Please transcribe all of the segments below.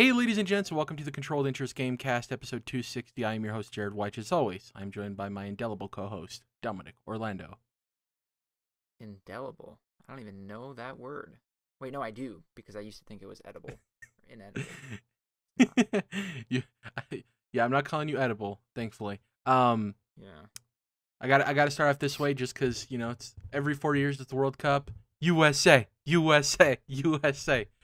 Hey, ladies and gents, and welcome to the Controlled Interest Gamecast, episode 260. I am your host, Jerrad Wyche. As always, I'm joined by my indelible co host, Dominic Orlando. Indelible. I don't even know that word. Wait, no, I do because I used to think it was edible or inedible. you, I, yeah, I'm not calling you edible, thankfully. Um, Yeah. I got I got to start off this way just because you know it's every four years it's the World Cup. USA, USA, USA.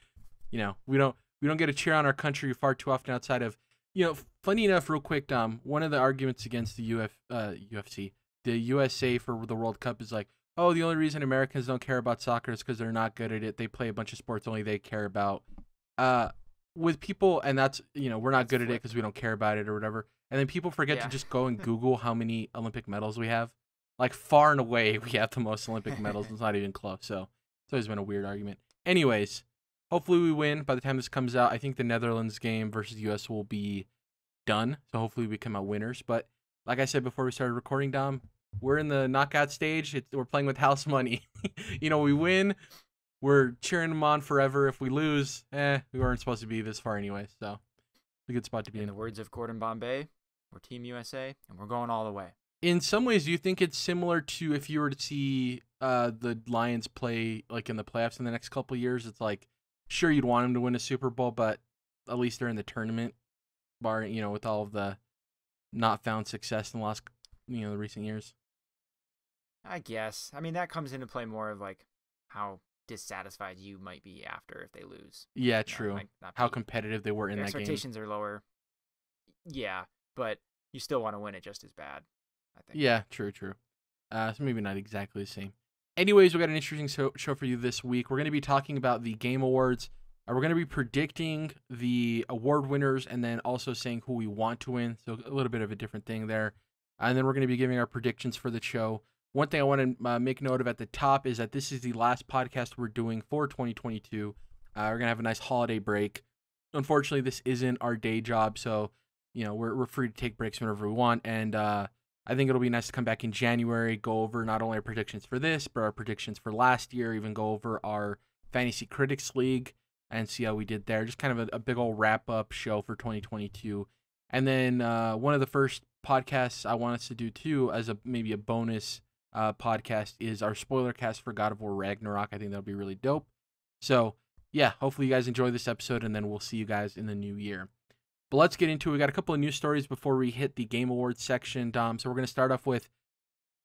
You know we don't we don't get to cheer on our country far too often outside of you know. Funny enough, real quick, Dom. One of the arguments against the Uf, uh, UFC, the USA for the World Cup is like, oh, the only reason Americans don't care about soccer is because they're not good at it. They play a bunch of sports only they care about. Uh, with people, and that's you know we're not good at it because we don't care about it or whatever. And then people forget to just go and Google how many Olympic medals we have. Like far and away, we have the most Olympic medals. It's not even close. So it's always been a weird argument. Anyways, hopefully we win. By the time this comes out, I think the Netherlands game versus US will be done. So hopefully we come out winners. But like I said before we started recording, Dom, we're in the knockout stage. It's, we're playing with house money. you know, we win, we're cheering them on forever. If we lose, eh, we weren't supposed to be this far anyway. So it's a good spot to be In in. the words of Gordon Bombay, we're Team USA and we're going all the way. in some ways, do you think it's similar to if you were to see uh, the Lions play like in the playoffs in the next couple years? It's like, sure, you'd want them to win a Super Bowl, but at least they're in the tournament, bar you know, with all of the not found success in the last you know the recent years. I guess. I mean, that comes into play more of like how dissatisfied you might be after if they lose. Yeah, know, true. like, How competitive they were in that game. expectations are lower. Yeah, but you still want to win it just as bad. I think. Yeah, true, true. Uh, so maybe not exactly the same. Anyways, we got an interesting show, show for you this week. We're going to be talking about the Game Awards. Uh, we're going to be predicting the award winners and then also saying who we want to win. So a little bit of a different thing there. And then we're going to be giving our predictions for the show. One thing I want to uh, make note of at the top is that this is the last podcast we're doing for 2022. Uh, we're going to have a nice holiday break. Unfortunately, this isn't our day job, so you know we're we're free to take breaks whenever we want. And uh, I think it'll be nice to come back in January, go over not only our predictions for this, but our predictions for last year, even go over our Fantasy Critics League and see how we did there. Just kind of a, a big old wrap up show for 2022. And then uh, one of the first podcasts I want us to do too, as a maybe a bonus uh, podcast, is our spoiler cast for God of War Ragnarok. I think that'll be really dope. So yeah, hopefully you guys enjoy this episode, and then we'll see you guys in the new year. But let's get into it. We got a couple of news stories before we hit the Game Awards section, Dom. So we're gonna start off with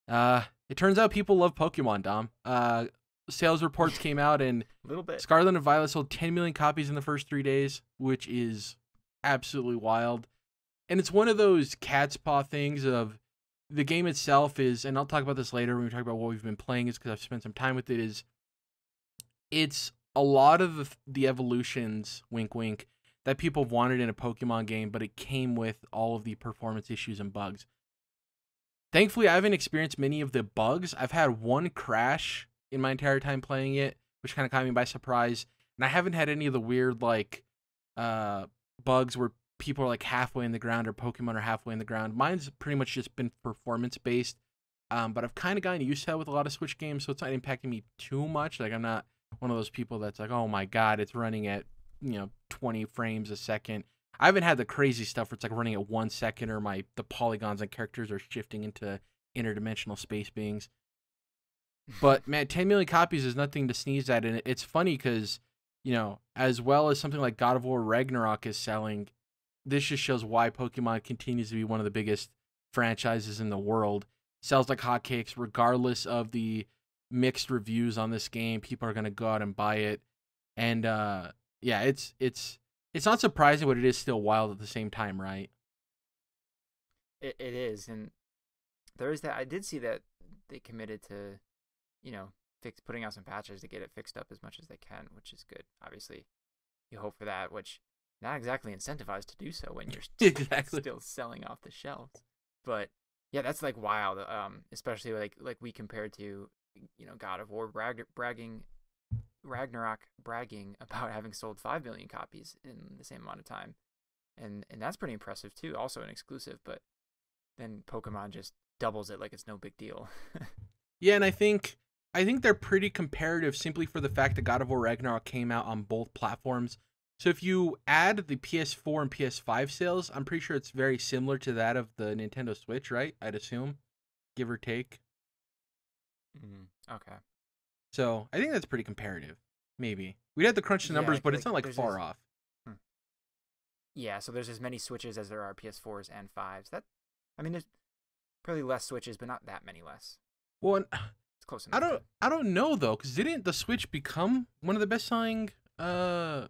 uh it turns out people love Pokemon, Dom. Uh sales reports came out and A little bit. Scarlet and Violet sold 10 million copies in the first 3 days, which is absolutely wild. And it's one of those cat's paw things of the game itself is and I'll talk about this later when we talk about what we've been playing is cuz I've spent some time with it is it's a lot of the, the evolutions, wink wink, that people wanted in a Pokemon game, but it came with all of the performance issues and bugs. Thankfully, I haven't experienced many of the bugs. I've had one crash in my entire time playing it, which kind of caught me by surprise. And I haven't had any of the weird like uh bugs where people are like halfway in the ground or Pokemon are halfway in the ground. Mine's pretty much just been performance based. Um, but I've kind of gotten used to that with a lot of Switch games, so it's not impacting me too much. Like I'm not one of those people that's like, oh my god, it's running at you know 20 frames a second. I haven't had the crazy stuff where it's like running at one second or my the polygons and characters are shifting into interdimensional space beings. But man, 10 million copies is nothing to sneeze at, and it's funny because you know, as well as something like God of War Ragnarok is selling, this just shows why Pokemon continues to be one of the biggest franchises in the world. Sells like hotcakes, regardless of the mixed reviews on this game. People are gonna go out and buy it, and uh, yeah, it's it's it's not surprising, but it is still wild at the same time, right? It, it is, and there is that. I did see that they committed to, you know, fix putting out some patches to get it fixed up as much as they can, which is good. Obviously, you hope for that, which not exactly incentivized to do so when you're Exactly. still selling off the shelves. But yeah, that's like wild. Um, especially like like we compared to, you know, God of War brag- bragging, Ragnarok bragging about having sold five million copies in the same amount of time, and and that's pretty impressive too. Also an exclusive, but then Pokemon just doubles it like it's no big deal. Yeah, and I think I think they're pretty comparative simply for the fact that God of War Ragnarok came out on both platforms. So if you add the PS4 and PS5 sales, I'm pretty sure it's very similar to that of the Nintendo Switch, right? I'd assume, give or take. Mm, okay. So I think that's pretty comparative. Maybe we'd have to crunch the Yeah, numbers, but like, it's not like far off. Yeah, so there's as many Switches as there are PS4s and 5s. That, I mean, there's probably less Switches, but not that many less. Well, and It's close enough. I don't, I don't know though, because didn't the Switch become one of the best-selling uh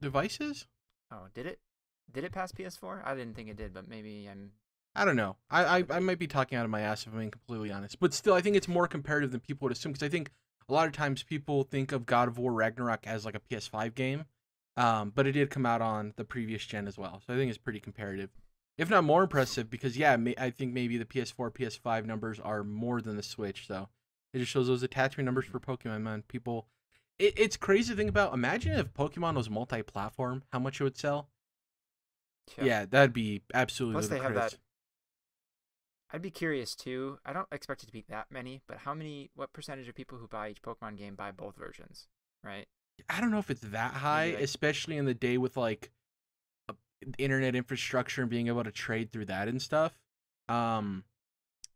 devices? Oh, did it? Did it pass PS4? I didn't think it did, but maybe I'm. I don't know. I, I, I might be talking out of my ass if I'm being completely honest. But still, I think it's more comparative than people would assume. Because I think a lot of times people think of God of War Ragnarok as like a PS5 game. Um, but it did come out on the previous gen as well. So I think it's pretty comparative. If not more impressive, because yeah, may, I think maybe the PS4, PS5 numbers are more than the Switch. So it just shows those attachment numbers for Pokemon, man. People, it, it's crazy to think about. Imagine if Pokemon was multi platform, how much it would sell. Yeah, that'd be absolutely Plus, they have that. I'd be curious too. I don't expect it to be that many, but how many? What percentage of people who buy each Pokemon game buy both versions? Right. I don't know if it's that high, like- especially in the day with like internet infrastructure and being able to trade through that and stuff. Um,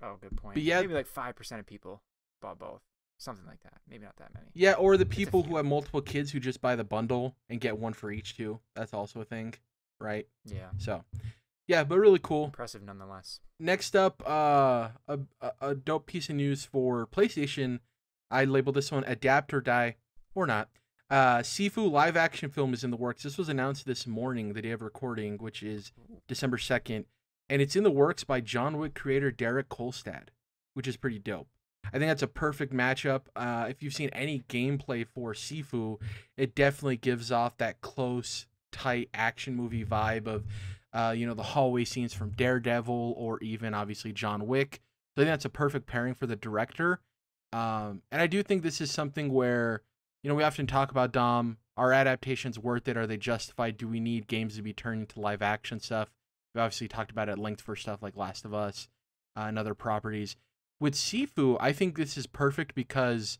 Oh, good point. yeah- Maybe like five percent of people bought both. Something like that. Maybe not that many. yeah, or the people who have multiple kids who just buy the bundle and get one for each too. That's also a thing, right? Yeah. So, yeah, but really cool. Impressive nonetheless. Next up, uh, a a- dope piece of news for PlayStation. I labeled this one "Adapt or Die" or not. Uh, Sifu live action film is in the works. This was announced this morning, the day of recording, which is December 2nd, and it's in the works by John Wick creator Derek Kolstad, which is pretty dope. I think that's a perfect matchup. Uh, if you've seen any gameplay for Sifu, it definitely gives off that close, tight action movie vibe of, uh, you know, the hallway scenes from Daredevil or even obviously John Wick. So I think that's a perfect pairing for the director. Um, and I do think this is something where, you know, we often talk about Dom. Are adaptations worth it? Are they justified? Do we need games to be turned into live action stuff? We obviously talked about it at length for stuff like Last of Us uh, and other properties. With Sifu, I think this is perfect because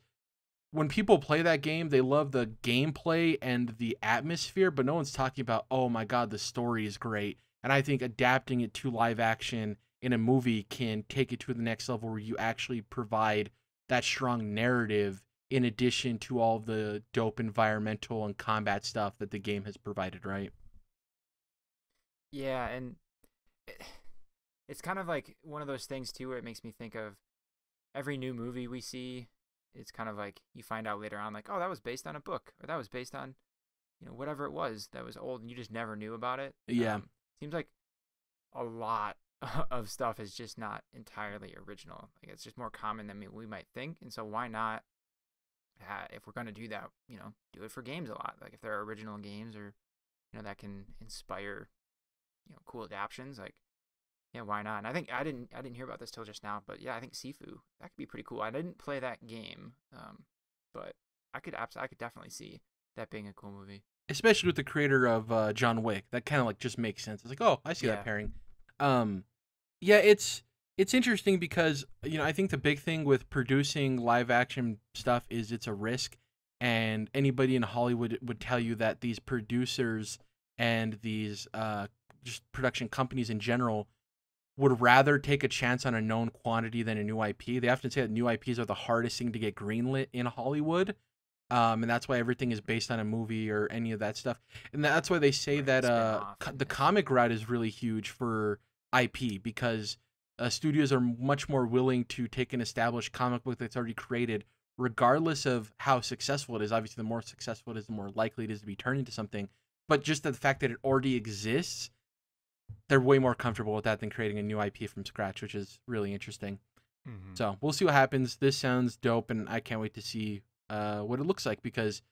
when people play that game, they love the gameplay and the atmosphere, but no one's talking about, oh my god, the story is great. And I think adapting it to live action in a movie can take it to the next level where you actually provide that strong narrative in addition to all the dope environmental and combat stuff that the game has provided, right? Yeah, and it's kind of like one of those things too, where it makes me think of every new movie we see. It's kind of like you find out later on, like, oh, that was based on a book, or that was based on, you know, whatever it was that was old, and you just never knew about it. Yeah. Um, seems like a lot of stuff is just not entirely original. Like it's just more common than we- might think, and so why not? ha if we're gonna do that, you know, do it for games a lot. Like if there are original games or you know that can inspire you know cool adaptions like yeah why not and i think i didn't i didn't hear about this till just now but yeah i think sifu that could be pretty cool i didn't play that game um but i could i could definitely see that being a cool movie especially with the creator of uh, John Wick. That kind of like just makes sense. It's like, oh, I see Yeah. that pairing. Um, yeah, it's it's interesting because you know I think the big thing with producing live action stuff is it's a risk, and anybody in Hollywood would tell you that these producers and these uh, just production companies in general would rather take a chance on a known quantity than a new IP. They often say that new IPs are the hardest thing to get greenlit in Hollywood. Um, and that's why everything is based on a movie or any of that stuff. And that's why they say that uh, co- the comic route is really huge for IP because uh, studios are much more willing to take an established comic book that's already created, regardless of how successful it is. Obviously, the more successful it is, the more likely it is to be turned into something. But just the fact that it already exists, they're way more comfortable with that than creating a new IP from scratch, which is really interesting. mm-hmm. So we'll see what happens. This sounds dope, and I can't wait to see uh, what it looks like because,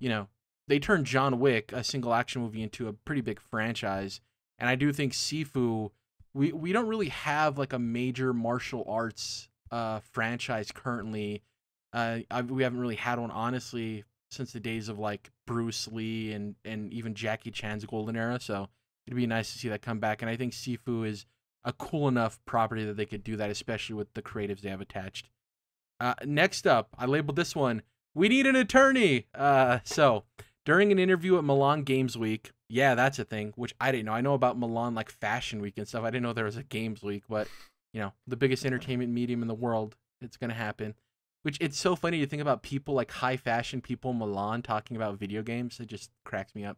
you know, they turned John Wick, a single action movie, into a pretty big franchise, and I do think Sifu. We we don't really have like a major martial arts uh, franchise currently. Uh, I, we haven't really had one honestly since the days of like Bruce Lee and and even Jackie Chan's golden era. So it'd be nice to see that come back, and I think Sifu is a cool enough property that they could do that, especially with the creatives they have attached. Uh, next up, I labeled this one. We need an attorney. Uh, so during an interview at Milan Games Week. Yeah, that's a thing, which I didn't know. I know about Milan like Fashion Week and stuff. I didn't know there was a Games Week, but you know, the biggest entertainment medium in the world, it's gonna happen. Which it's so funny to think about people like high fashion people in Milan talking about video games. It just cracks me up.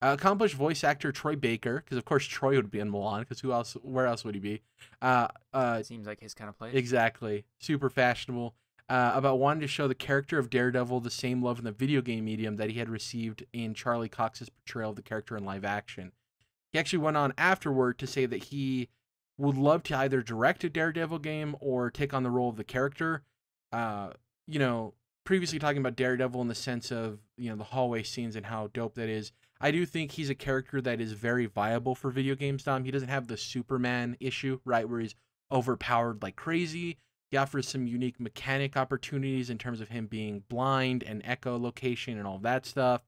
Uh, accomplished voice actor Troy Baker, because of course Troy would be in Milan, because who else? Where else would he be? Uh, uh, Seems like his kind of place. exactly, super fashionable. Uh, about wanting to show the character of Daredevil the same love in the video game medium that he had received in Charlie Cox's portrayal of the character in live action. He actually went on afterward to say that he would love to either direct a Daredevil game or take on the role of the character. Uh, you know, previously talking about Daredevil in the sense of you know the hallway scenes and how dope that is. I do think he's a character that is very viable for video games. Dom, he doesn't have the Superman issue, right, where he's overpowered like crazy. Offers some unique mechanic opportunities in terms of him being blind and echolocation and all that stuff.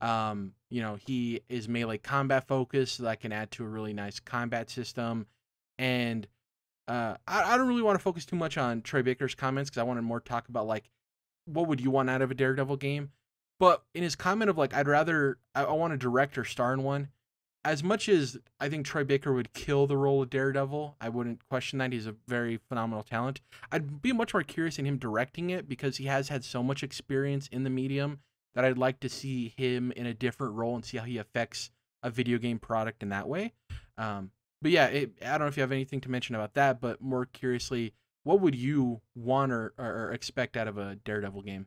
Um, you know, he is melee combat focused, so that can add to a really nice combat system. And uh, I, I don't really want to focus too much on Troy Baker's comments because I wanted more talk about like what would you want out of a Daredevil game. But in his comment of like, I'd rather I, I want to direct or star in one. As much as I think Troy Baker would kill the role of Daredevil, I wouldn't question that. He's a very phenomenal talent. I'd be much more curious in him directing it because he has had so much experience in the medium that I'd like to see him in a different role and see how he affects a video game product in that way. Um, but yeah, it, I don't know if you have anything to mention about that, but more curiously, what would you want or, or expect out of a Daredevil game?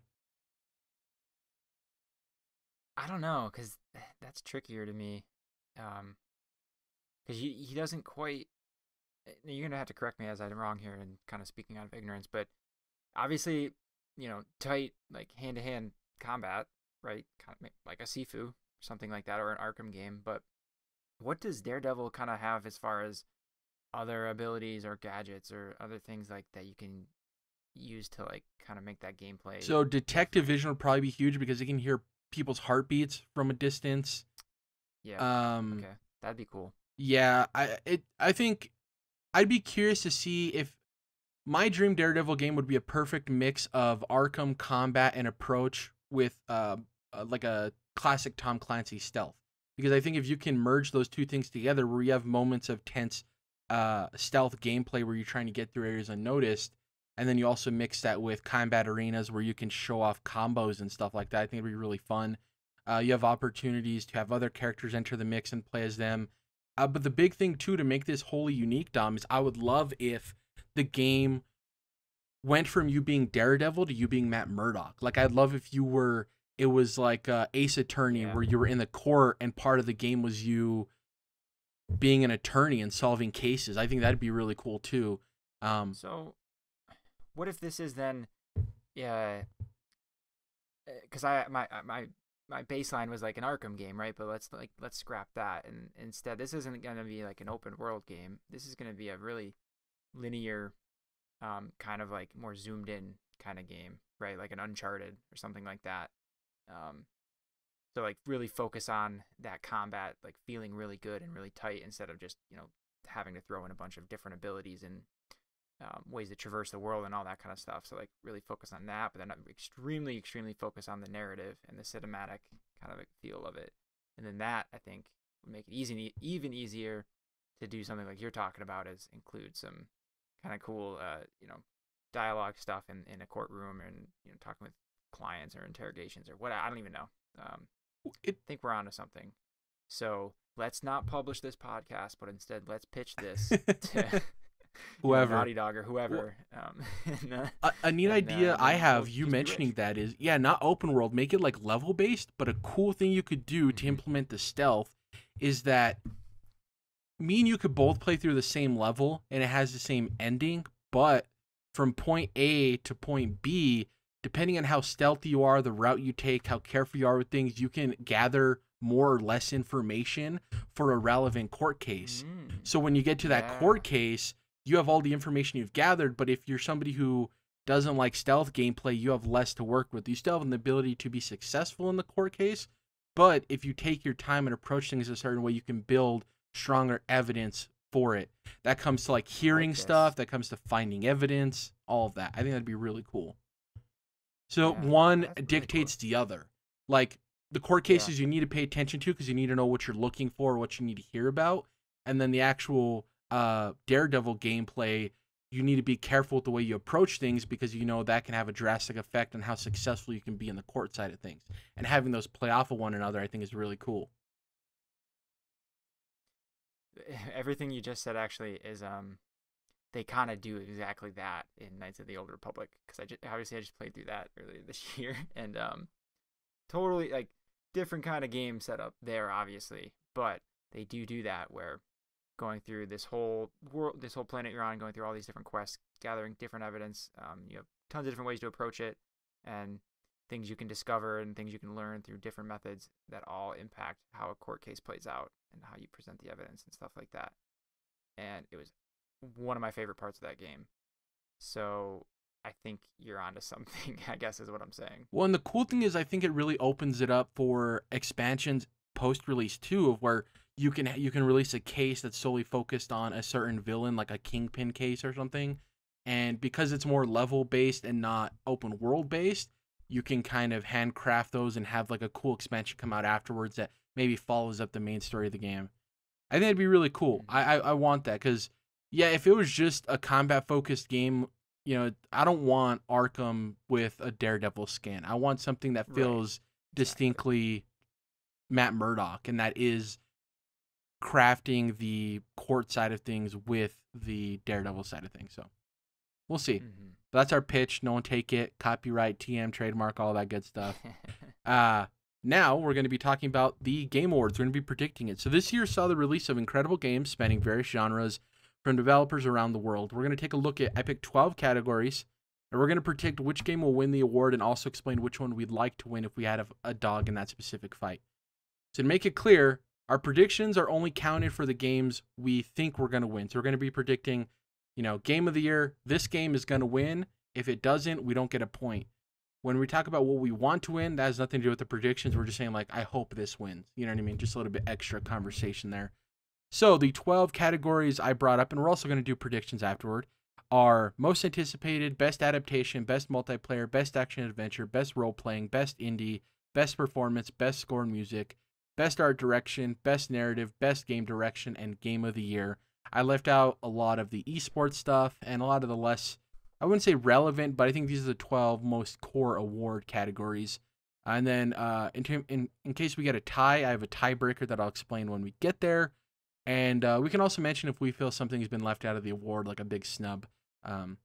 I don't know, cause that's trickier to me. Um, cause he he doesn't quite. eh, You're gonna have to correct me as I'm wrong here and kind of speaking out of ignorance, but obviously, you know, tight like hand to hand combat, right? Kind of like a Sifu, something like that, or an Arkham game. But what does Daredevil kind of have as far as other abilities or gadgets or other things like that you can use to like kind of make that gameplay? So detective vision would probably be huge because he can hear people's heartbeats from a distance. Yeah, Um, okay, that'd be cool. Yeah, I it I think I'd be curious to see if my dream Daredevil game would be a perfect mix of Arkham combat and approach with uh, uh like a classic Tom Clancy stealth. Because I think if you can merge those two things together where you have moments of tense uh stealth gameplay where you're trying to get through areas unnoticed and then you also mix that with combat arenas where you can show off combos and stuff like that. I think it'd be really fun. Uh, you have opportunities to have other characters enter the mix and play as them. Uh, but the big thing too to make this wholly unique, Dom, is I would love if the game went from you being Daredevil to you being Matt Murdock. Like I'd love if you were it was like uh, Ace Attorney Yeah. where you were in the court and part of the game was you being an attorney and solving cases. I think that'd be really cool too. Um, So, what if this is then, yeah, because I my uh, my my baseline was like an Arkham game, right? But let's like let's scrap that, and instead this isn't gonna be like an open world game. This is gonna be a really linear, um, kind of like more zoomed in kind of game, right? Like an Uncharted or something like that. Um, so like really focus on that combat, like feeling really good and really tight instead of just you know having to throw in a bunch of different abilities and um, ways to traverse the world and all that kind of stuff. So like really focus on that, but then I'm extremely, extremely focused on the narrative and the cinematic kind of feel of it. And then that I think would make it easy, even easier to do something like you're talking about, is include some kind of cool, uh, you know, dialogue stuff in in a courtroom and you know talking with clients or interrogations or what I don't even know. Um, it, I think we're onto something. So let's not publish this podcast, but instead let's pitch this to Whoever. Naughty Dog or whoever. Um, and, uh, a, a neat And, idea uh, I have, you mentioning that is, yeah, not open world, make it like level based, but a cool thing you could do to Mhm. implement the stealth is that me and you could both play through the same level and it has the same ending, but from point A to point B, depending on how stealthy you are, the route you take, how careful you are with things, you can gather more or less information for a relevant court case. mm, So when you get to that Yeah. court case, you have all the information you've gathered, but if you're somebody who doesn't like stealth gameplay, you have less to work with. You still have the ability to be successful in the court case, but if you take your time and approach things a certain way, you can build stronger evidence for it. That comes to like hearing stuff, that comes to finding evidence, all of that. I think that'd be really cool. So Yeah, one really cool. dictates the other. Like the court cases you need to pay attention to because you need to know what you're looking for, what you need to hear about, and then the actual uh, Daredevil gameplay. You need to be careful with the way you approach things because you know that can have a drastic effect on how successful you can be in the court side of things. And having those play off of one another, I think, is really cool. Everything you just said actually is um they kind of do exactly that in Knights of the Old Republic because I just, obviously I just played through that earlier this year and um totally like different kind of game setup there obviously but they do do that where going through this whole world this whole planet you're on going through all these different quests gathering different evidence um, you have tons of different ways to approach it and things you can discover and things you can learn through different methods that all impact how a court case plays out and how you present the evidence and stuff like that and it was one of my favorite parts of that game. So I think you're onto something, I guess is what I'm saying. Well, and the cool thing is I think it really opens it up for expansions post release too of where you can you can release a case that's solely focused on a certain villain like a kingpin case or something. And because it's more level based and not open world based, you can kind of handcraft those and have like a cool expansion come out afterwards that maybe follows up the main story of the game. I think it'd be really cool. Mm-hmm. I I, I want that because yeah, if it was just a combat focused game, you know, I don't want Arkham with a Daredevil skin. I want something that feels right. distinctly Matt Murdock, and that is crafting the court side of things with the Daredevil side of things. So we'll see. Mm-hmm. That's our pitch. No one take it. Copyright, TM, trademark, all that good stuff. uh, now we're going to be talking about the Game Awards. We're going to be predicting it. So this year saw the release of incredible games spanning various genres from developers around the world. We're going to take a look at, I picked 12 categories, and we're going to predict which game will win the award and also explain which one we'd like to win if we had a, a dog in that specific fight. So to make it clear, our predictions are only counted for the games we think we're going to win. So we're going to be predicting, you know, game of the year, this game is going to win. If it doesn't, we don't get a point. When we talk about what we want to win, that has nothing to do with the predictions. We're just saying, like, I hope this wins. You know what I mean? Just a little bit extra conversation there. So the 12 categories I brought up, and we're also going to do predictions afterward, are most anticipated, best adaptation, best multiplayer, best action adventure, best role playing, best indie, best performance, best score and music, best art direction, best narrative, best game direction, and game of the year. I left out a lot of the esports stuff and a lot of the less, I wouldn't say relevant, but I think these are the 12 most core award categories. And then uh, in, in, in case we get a tie, I have a tiebreaker that I'll explain when we get there. And uh, we can also mention if we feel something's been left out of the award, like a big snub. Um,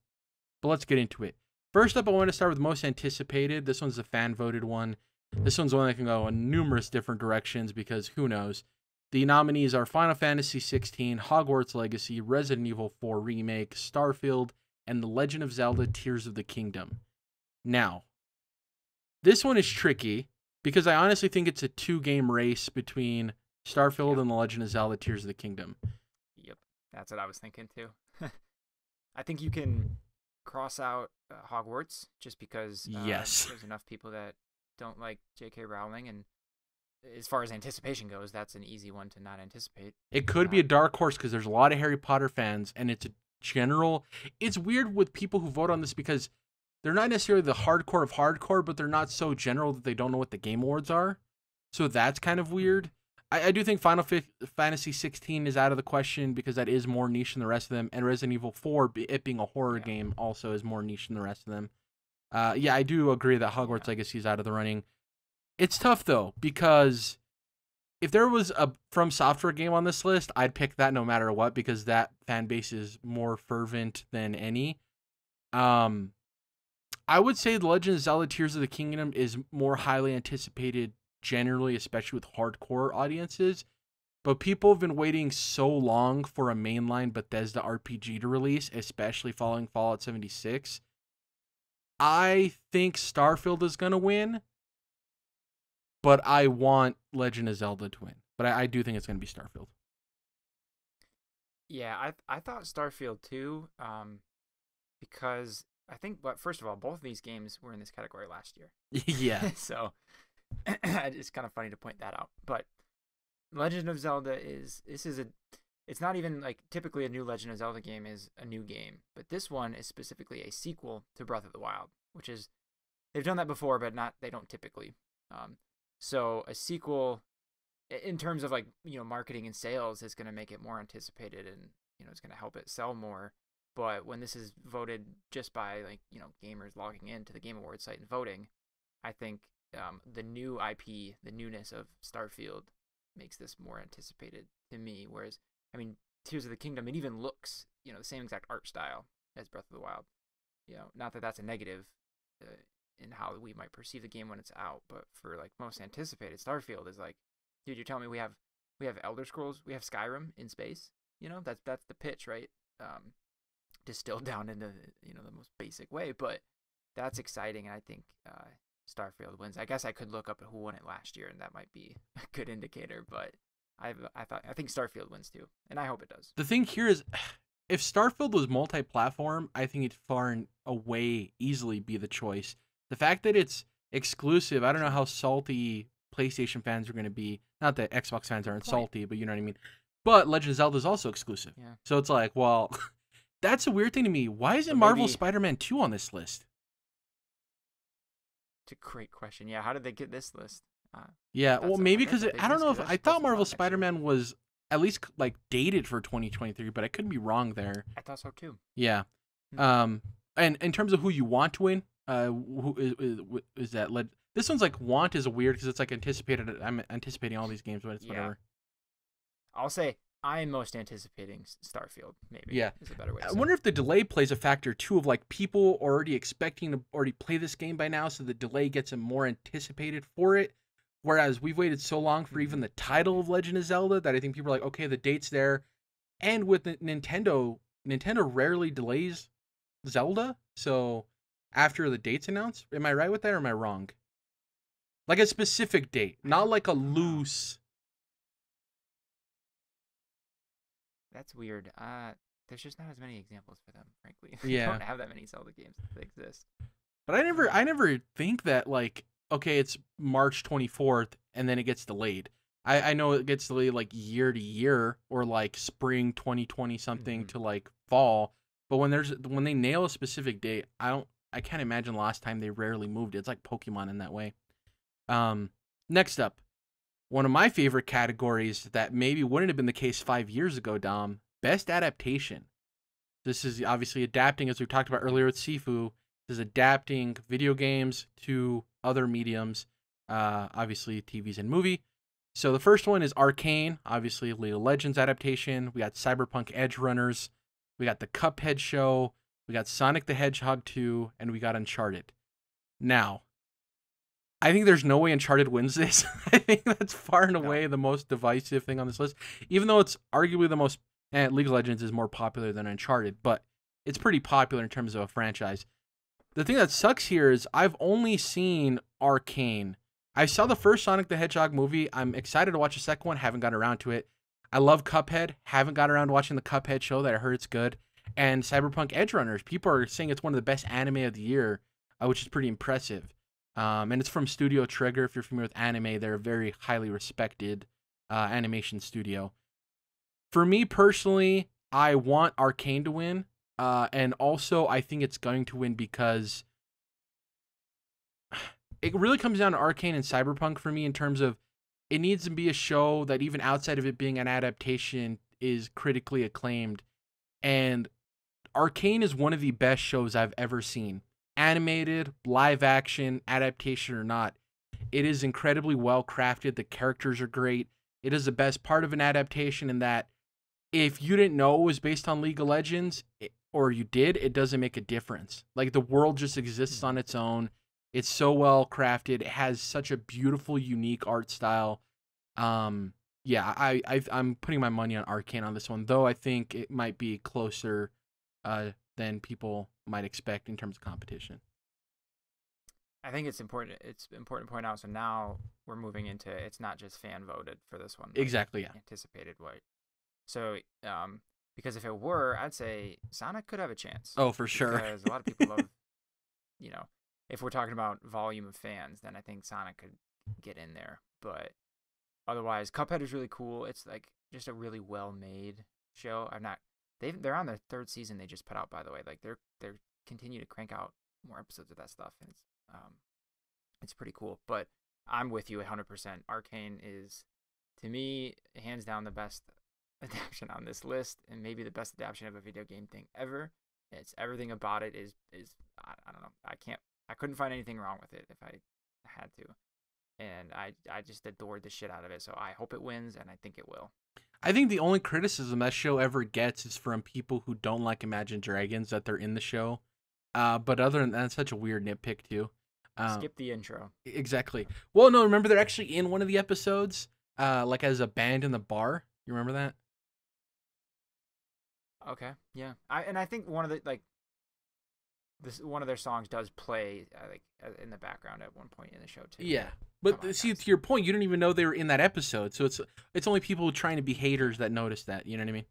but let's get into it. First up, I want to start with most anticipated. This one's a fan voted one. This one's one that can go in numerous different directions because who knows. The nominees are Final Fantasy XVI, Hogwarts Legacy, Resident Evil 4 Remake, Starfield, and The Legend of Zelda Tears of the Kingdom. Now, this one is tricky because I honestly think it's a two game race between Starfield yep. and The Legend of Zelda: Tears of the Kingdom. Yep, that's what I was thinking too. I think you can cross out uh, Hogwarts just because uh, yes, there's enough people that don't like J.K. Rowling, and as far as anticipation goes, that's an easy one to not anticipate. It could be a dark horse because there's a lot of Harry Potter fans, and it's a general. It's weird with people who vote on this because they're not necessarily the hardcore of hardcore, but they're not so general that they don't know what the game awards are. So that's kind of weird. I, I do think Final F- Fantasy 16 is out of the question because that is more niche than the rest of them, and Resident Evil 4, it being a horror yeah. game, also is more niche than the rest of them. Uh, yeah, I do agree that Hogwarts. Legacy is out of the running. It's tough though because if there was a From Software game on this list, I'd pick that no matter what because that fan base is more fervent than any. Um, I would say The Legend of Zelda: Tears of the Kingdom is more highly anticipated generally, especially with hardcore audiences. But people have been waiting so long for a mainline Bethesda RPG to release, especially following Fallout 76. I think Starfield is going to win, but I want Legend of Zelda to win. But I, I do think it's going to be Starfield. Yeah, I I thought Starfield too, um, because I think, but first of all, both of these games were in this category last year. yeah. so it's kind of funny to point that out. But Legend of Zelda is this is a it's not even like typically a new Legend of Zelda game is a new game, but this one is specifically a sequel to Breath of the Wild, which is they've done that before, but not they don't typically. Um, So a sequel, in terms of like you know marketing and sales, is going to make it more anticipated, and you know it's going to help it sell more. But when this is voted just by like you know gamers logging into the Game Awards site and voting, I think um, the new IP, the newness of Starfield, makes this more anticipated to me. Whereas, I mean, Tears of the Kingdom, it even looks you know the same exact art style as Breath of the Wild. You know, not that that's a negative uh, in how we might perceive the game when it's out, but for like most anticipated, Starfield is like, dude, you're telling me we have we have Elder Scrolls, we have Skyrim in space. You know, that's that's the pitch, right? Um, distilled down into you know the most basic way, but that's exciting, and I think uh, Starfield wins. I guess I could look up who won it last year, and that might be a good indicator. But I I thought I think Starfield wins too, and I hope it does. The thing here is, if Starfield was multi-platform, I think it'd far and away easily be the choice. The fact that it's exclusive, I don't know how salty PlayStation fans are going to be. Not that Xbox fans aren't salty, but you know what I mean. But Legend of Zelda is also exclusive, Yeah. so it's like, well, that's a weird thing to me. Why isn't Marvel Spider-Man Two on this list? It's a great question. Yeah, how did they get this list? Uh, Yeah, well, maybe because I don't know if I thought Marvel. Spider-Man was at least like dated for 2023, but I could be wrong there. I thought so too. Yeah. Hmm. Um, and in terms of who you want to win, uh, who is is, is that led? This one's like want is weird because it's like anticipated. I'm anticipating all these games, but it's Yeah. whatever. I'll say I'm most anticipating Starfield. Maybe. Yeah. is a better way. To I wonder if the delay plays a factor too of like people already expecting to already play this game by now, so the delay gets them more anticipated for it. Whereas we've waited so long for even mm-hmm. the title of Legend of Zelda that I think people are like, okay, the date's there. And with the Nintendo, Nintendo rarely delays Zelda. So after the date's announced, am I right with that or am I wrong? Like a specific date, not like a loose. Um. That's weird. Uh, there's just not as many examples for them, frankly. Yeah. we don't have that many Zelda games that exist. But I never, I um. never think that like, okay, it's March 24th and then it gets delayed. I, I know it gets delayed like year to year or like spring 2020 something Mhm. to like fall. But when there's when they nail a specific date, I don't, I can't imagine last time they rarely moved it. It's like Pokemon in that way. Um, next up, one of my favorite categories that maybe wouldn't have been the case five years ago, Dom, best adaptation. This is obviously adapting, as we talked about earlier with Sifu, this is adapting video games to other mediums, uh, obviously TVs and movie. So the first one is Arcane, obviously League of Legends adaptation. We got Cyberpunk Edge Runners, we got the Cuphead show, we got Sonic the Hedgehog 2, and we got Uncharted. Now, I think there's no way Uncharted wins this. I think that's far and No. away the most divisive thing on this list, even though it's arguably the most. And League of Legends is more popular than Uncharted, but it's pretty popular in terms of a franchise. The thing that sucks here is I've only seen Arcane. I saw the first Sonic the Hedgehog movie. I'm excited to watch the second one. Haven't got around to it. I love Cuphead. Haven't got around to watching the Cuphead show that I heard it's good. And Cyberpunk Edge Runners. People are saying it's one of the best anime of the year, uh, which is pretty impressive. Um, and it's from Studio Trigger. If you're familiar with anime, they're a very highly respected uh, animation studio. For me personally, I want Arcane to win. Uh, and also, I think it's going to win because it really comes down to Arcane and Cyberpunk for me in terms of it needs to be a show that even outside of it being an adaptation is critically acclaimed. And Arcane is one of the best shows I've ever seen. Animated, live action, adaptation or not, it is incredibly well crafted. The characters are great. It is the best part of an adaptation in that if you didn't know it was based on League of Legends it- or you did, it doesn't make a difference. Like the world just exists on its own. It's so well crafted. It has such a beautiful, unique art style. Um, yeah, I, I I'm putting my money on Arcane on this one, though I think it might be closer uh, than people might expect in terms of competition. I think it's important. It's important to point out. So now we're moving into it's not just fan voted for this one. like Exactly, yeah. Anticipated what? So um, because if it were, I'd say Sonic could have a chance. Oh, for sure. Because a lot of people love, you know, if we're talking about volume of fans, then I think Sonic could get in there. But otherwise, Cuphead is really cool. It's like just a really well made show. I'm not. They they're on their third season. They just put out by the way. Like they're they're continue to crank out more episodes of that stuff, and it's um, it's pretty cool. But I'm with you 100%. Arcane is, to me, hands down the best adaptation on this list, and maybe the best adaptation of a video game thing ever. It's everything about it is is I, I don't know. I can't. I couldn't find anything wrong with it if I had to, and I I just adored the shit out of it. So I hope it wins, and I think it will. I think the only criticism that show ever gets is from people who don't like Imagine Dragons that they're in the show. Uh, but other than that, it's such a weird nitpick too. Um, Skip the intro. Exactly. Well, no, remember they're actually in one of the episodes, uh, like as a band in the bar. You remember that? Okay. Yeah. I and I think one of the like this one of their songs does play uh, like uh, in the background at one point in the show too. Yeah. But on, see, guys. to your point, you didn't even know they were in that episode, so it's it's only people trying to be haters that notice that. You know what I mean?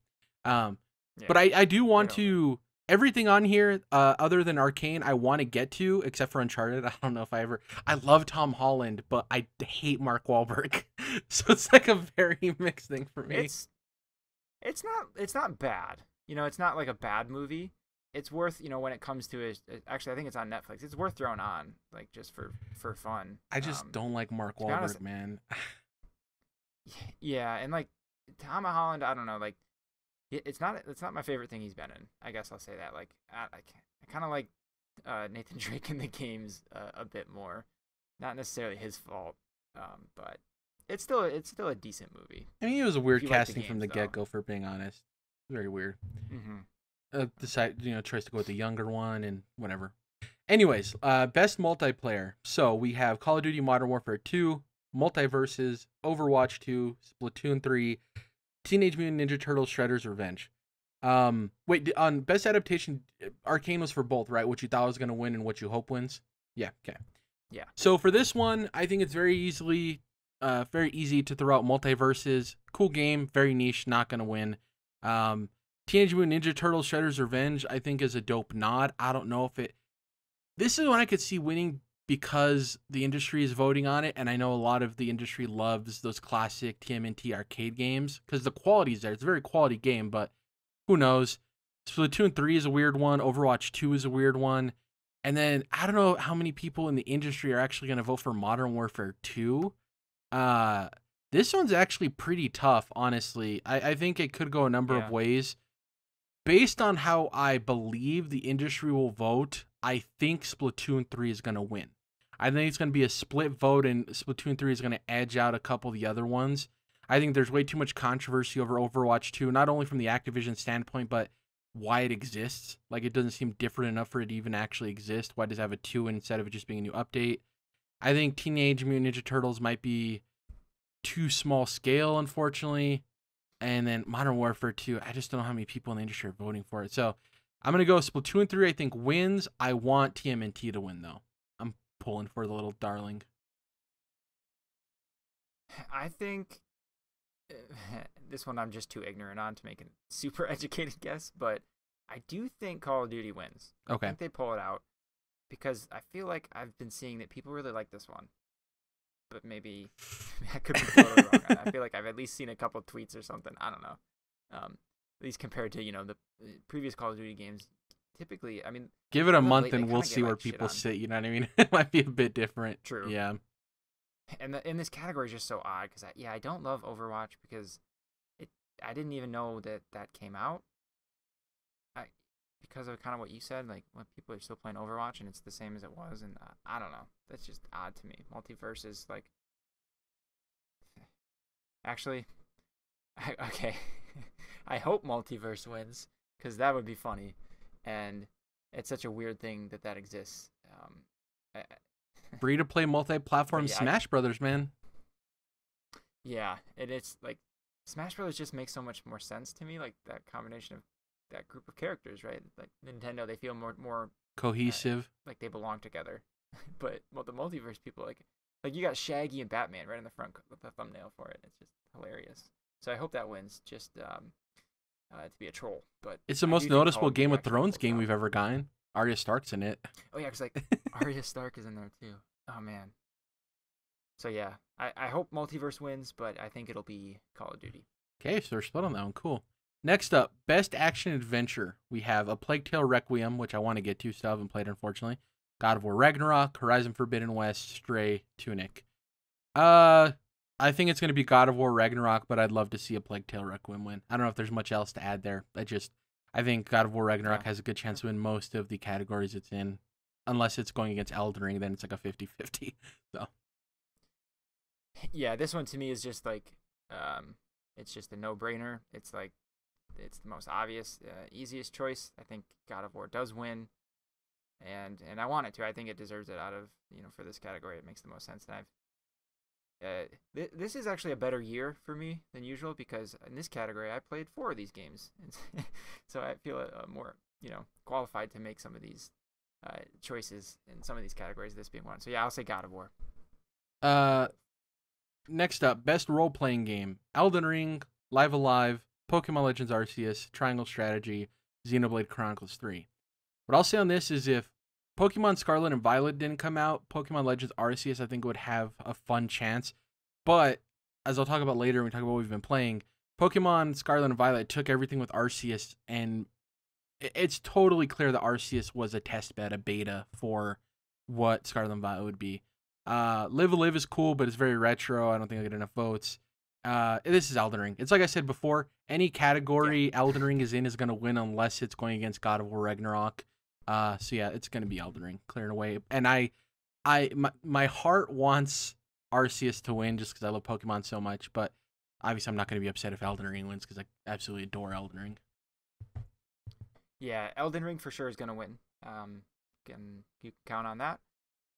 Um, Yeah. but I I do want to everything on here, uh, other than Arcane, I want to get to, except for Uncharted. I don't know if I ever. I love Tom Holland, but I hate Mark Wahlberg, so it's like a very mixed thing for me. it's it's not it's not bad. You know, it's not like a bad movie. It's worth you know when it comes to it. Actually, I think it's on Netflix. It's worth throwing on like just for for fun. I just Um, don't like Mark Wahlberg, honest- man. Yeah, and like Tom Holland, I don't know, like it's not it's not my favorite thing he's been in. I guess I'll say that. Like I I, I kind of like uh, Nathan Drake in the games uh, a bit more. Not necessarily his fault, um, but it's still it's still a decent movie. I mean, it was a weird you like the casting from the get go, for being honest. Very weird. Mm-hmm. uh, decide you know tries to go with the younger one and whatever. Anyways, uh, best multiplayer. So we have Call of Duty Modern Warfare 2, MultiVersus, Overwatch 2, Splatoon 3, Teenage Mutant Ninja Turtles: Shredder's Revenge. Um, wait, on best adaptation, uh, Arcane was for both, right? What you thought was gonna win and what you hope wins. Yeah. Okay. Yeah. So for this one, I think it's very easily, uh, very easy to throw out MultiVersus. Cool game, very niche, not gonna win. Um, Teenage Mutant Ninja Turtles: Shredder's Revenge, I think, is a dope nod. I don't know if it. This is one I could see winning because the industry is voting on it, and I know a lot of the industry loves those classic TMNT arcade games because the quality is there. It's a very quality game, but who knows? Splatoon 3 is a weird one. Overwatch 2 is a weird one. And then I don't know how many people in the industry are actually going to vote for Modern Warfare 2. Uh, this one's actually pretty tough, honestly. I, I think it could go a number Yeah. of ways. Based on how I believe the industry will vote, I think Splatoon 3 is going to win. I think it's going to be a split vote, and Splatoon 3 is going to edge out a couple of the other ones. I think there's way too much controversy over Overwatch 2, not only from the Activision standpoint, but why it exists. Like, it doesn't seem different enough for it to even actually exist. Why does it have a 2 instead of it just being a new update? I think Teenage Mutant Ninja Turtles might be too small scale, unfortunately. And then Modern Warfare 2, I just don't know how many people in the industry are voting for it. So I'm going to go Splatoon 3, I think wins. I want TMNT to win, though. I'm pulling for the little darling. I think eh, this one I'm just too ignorant on to make a super educated guess, but I do think Call of Duty wins. Okay. I think they pull it out because I feel like I've been seeing that people really like this one. But maybe I could be totally wrong. I- feel like I've at least seen a couple tweets or something. I don't know. Um, at least compared to you know the previous Call of Duty games. Typically, I mean, Give it a month and we'll see where people sit. You know what I mean? it might be a bit different. True. Yeah. and the, and this category is just so odd because I, yeah I don't love Overwatch because it I didn't even know that that came out. I because of kind of what you said like when people are still playing Overwatch and it's the same as it was and uh, I don't know that's just odd to me. Multiverse is like actually I, okay I hope Multiverse wins because that would be funny and it's such a weird thing that that exists. Um, I, I- Free to play multi platform yeah, I- Smash Brothers, man. Yeah, and it's like Smash Brothers just makes so much more sense to me. Like that combination of that group of characters, right? Like Nintendo, they feel more more Cohesive. like they belong together. but well, the multiverse people like like you got Shaggy and Batman right in the front with the thumbnail for it. It's just hilarious. So I hope that wins. Just um, uh, to be a troll, but It's the I most do think Call noticeable Game of Thrones game we've ever gotten. Arya Stark's in it. Oh yeah, because like Arya Stark is in there too. Oh man. So yeah, I, I hope multiverse wins, but I think it'll be Call of Duty. Okay, so we're split on that one. Cool. Next up, best action adventure. We have a Plague Tale Requiem, which I want to get to, still haven't played, unfortunately. God of War Ragnarok, Horizon Forbidden West, Stray, Tunic. Uh, I think it's going to be God of War Ragnarok, but I'd love to see a Plague Tale Requiem win. I don't know if there's much else to add there. I just, I think God of War Ragnarok Yeah. has a good chance to win most of the categories it's in. Unless it's going against Elden Ring, then it's like a 50 50. So. Yeah, this one to me is just like, um, it's just a no-brainer. It's like, it's the most obvious, uh, easiest choice. I think God of War does win, and and I want it to. I think it deserves it out of you know for this category. It makes the most sense. And I've, uh, th- this is actually a better year for me than usual because in this category I played four of these games, so I feel uh, more you know qualified to make some of these uh, choices in some of these categories. This being one. So yeah, I'll say God of War. Uh, next up, best role playing game: Elden Ring, Live A Live, Pokemon Legends Arceus, Triangle Strategy, Xenoblade Chronicles 3. What I'll say on this is if Pokemon Scarlet and Violet didn't come out, Pokemon Legends Arceus I think would have a fun chance. But as I'll talk about later when we talk about what we've been playing, Pokemon Scarlet and Violet took everything with Arceus and it's totally clear that Arceus was a test bed, a beta for what Scarlet and Violet would be. Uh, Live Live is cool, but it's very retro. I don't think I get enough votes. Uh, this is Elden Ring. It's like I said before. Any category Elden Ring is in is going to win unless it's going against God of War Ragnarok. Uh, so yeah, it's going to be Elden Ring clearing away. And I, I my, my heart wants Arceus to win just because I love Pokemon so much. But obviously, I'm not going to be upset if Elden Ring wins because I absolutely adore Elden Ring. Yeah, Elden Ring for sure is gonna win. Um, can you can count on that.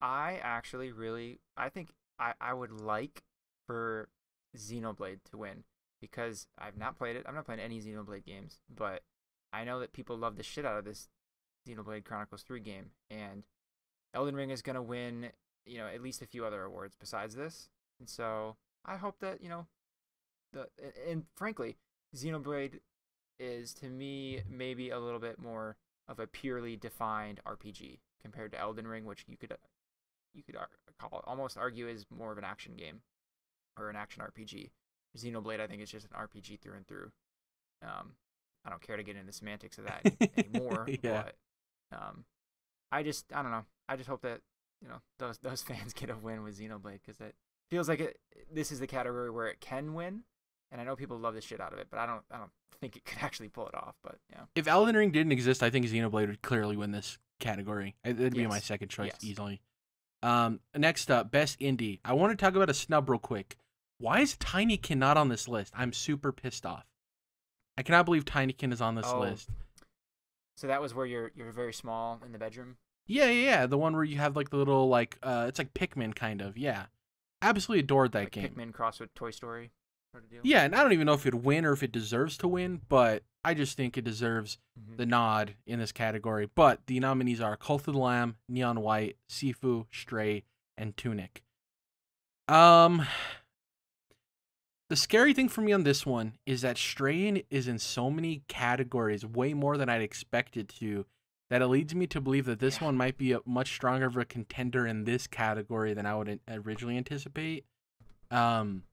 I actually really, I think I I would like for Xenoblade to win because I've not played it. I'm not playing any Xenoblade games, but I know that people love the shit out of this Xenoblade Chronicles 3 game, and Elden Ring is gonna win. You know, at least a few other awards besides this, and so I hope that you know, the and, frankly, Xenoblade is to me maybe a little bit more of a purely defined RPG compared to Elden Ring, which you could you could call almost argue is more of an action game or an action RPG. Xenoblade, I think, is just an RPG through and through. Um, I don't care to get into the semantics of that anymore, Yeah. but um, I just I don't know. I just hope that you know those those fans get a win with Xenoblade because it feels like it. This is the category where it can win, and I know people love the shit out of it, but I don't I don't think it could actually pull it off. But yeah. If Elden Ring didn't exist, I think Xenoblade would clearly win this category. It'd be my second choice Yes. easily. Um, next up, best indie. I want to talk about a snub real quick. Why is Tinykin not on this list? I'm super pissed off. I cannot believe Tinykin is on this Oh. list. So that was where you're you're very small in the bedroom. Yeah, yeah, yeah. The one where you have like the little like uh, it's like Pikmin kind of. Yeah, absolutely adored that like game. Pikmin crossed with Toy Story. Deal. Yeah, and I don't even know if it'd win or if it deserves to win, but I just think it deserves Mhm. the nod in this category. But the nominees are Cult of the Lamb, Neon White, Sifu, Stray, and Tunic. Um, the scary thing for me on this one is that Stray in- is in so many categories, way more than I'd expected to, that it leads me to believe that this Yeah. one might be a much stronger of a contender in this category than I would originally anticipate. Um,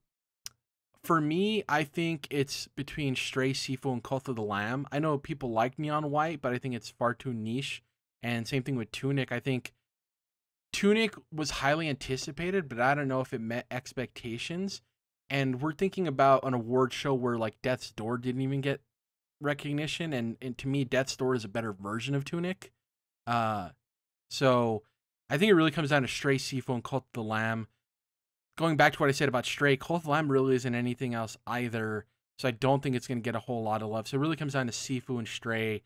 for me, I think it's between Stray, Sifu, and Cult of the Lamb. I know people like Neon White, but I think it's far too niche. And same thing with Tunic. I think Tunic was highly anticipated, but I don't know if it met expectations. And we're thinking about an award show where like Death's Door didn't even get recognition, and, and to me, Death's Door is a better version of Tunic. Uh, so I think it really comes down to Stray, Sifu, and Cult of the Lamb going back to what I said about Stray, Cult of the Lamb really isn't anything else either. So I don't think it's going to get a whole lot of love. So it really comes down to Sifu and Stray.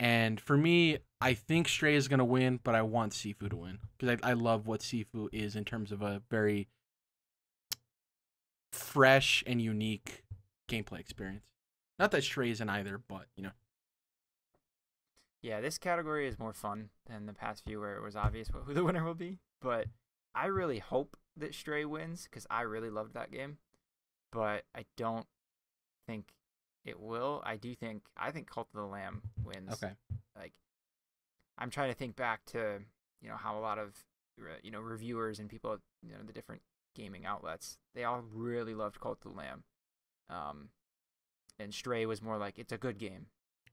And for me, I think Stray is going to win, but I want Sifu to win because I, I love what Sifu is in terms of a very fresh and unique gameplay experience. Not that Stray isn't either, but you know. Yeah, this category is more fun than the past few where it was obvious who the winner will be. But I really hope that Stray wins because I really loved that game. But I don't think it will. I do think I think Cult of the Lamb wins. Okay. Like, I'm trying to think back to you know how a lot of you know reviewers and people you know the different gaming outlets they all really loved Cult of the Lamb. Um, and Stray was more like it's a good game.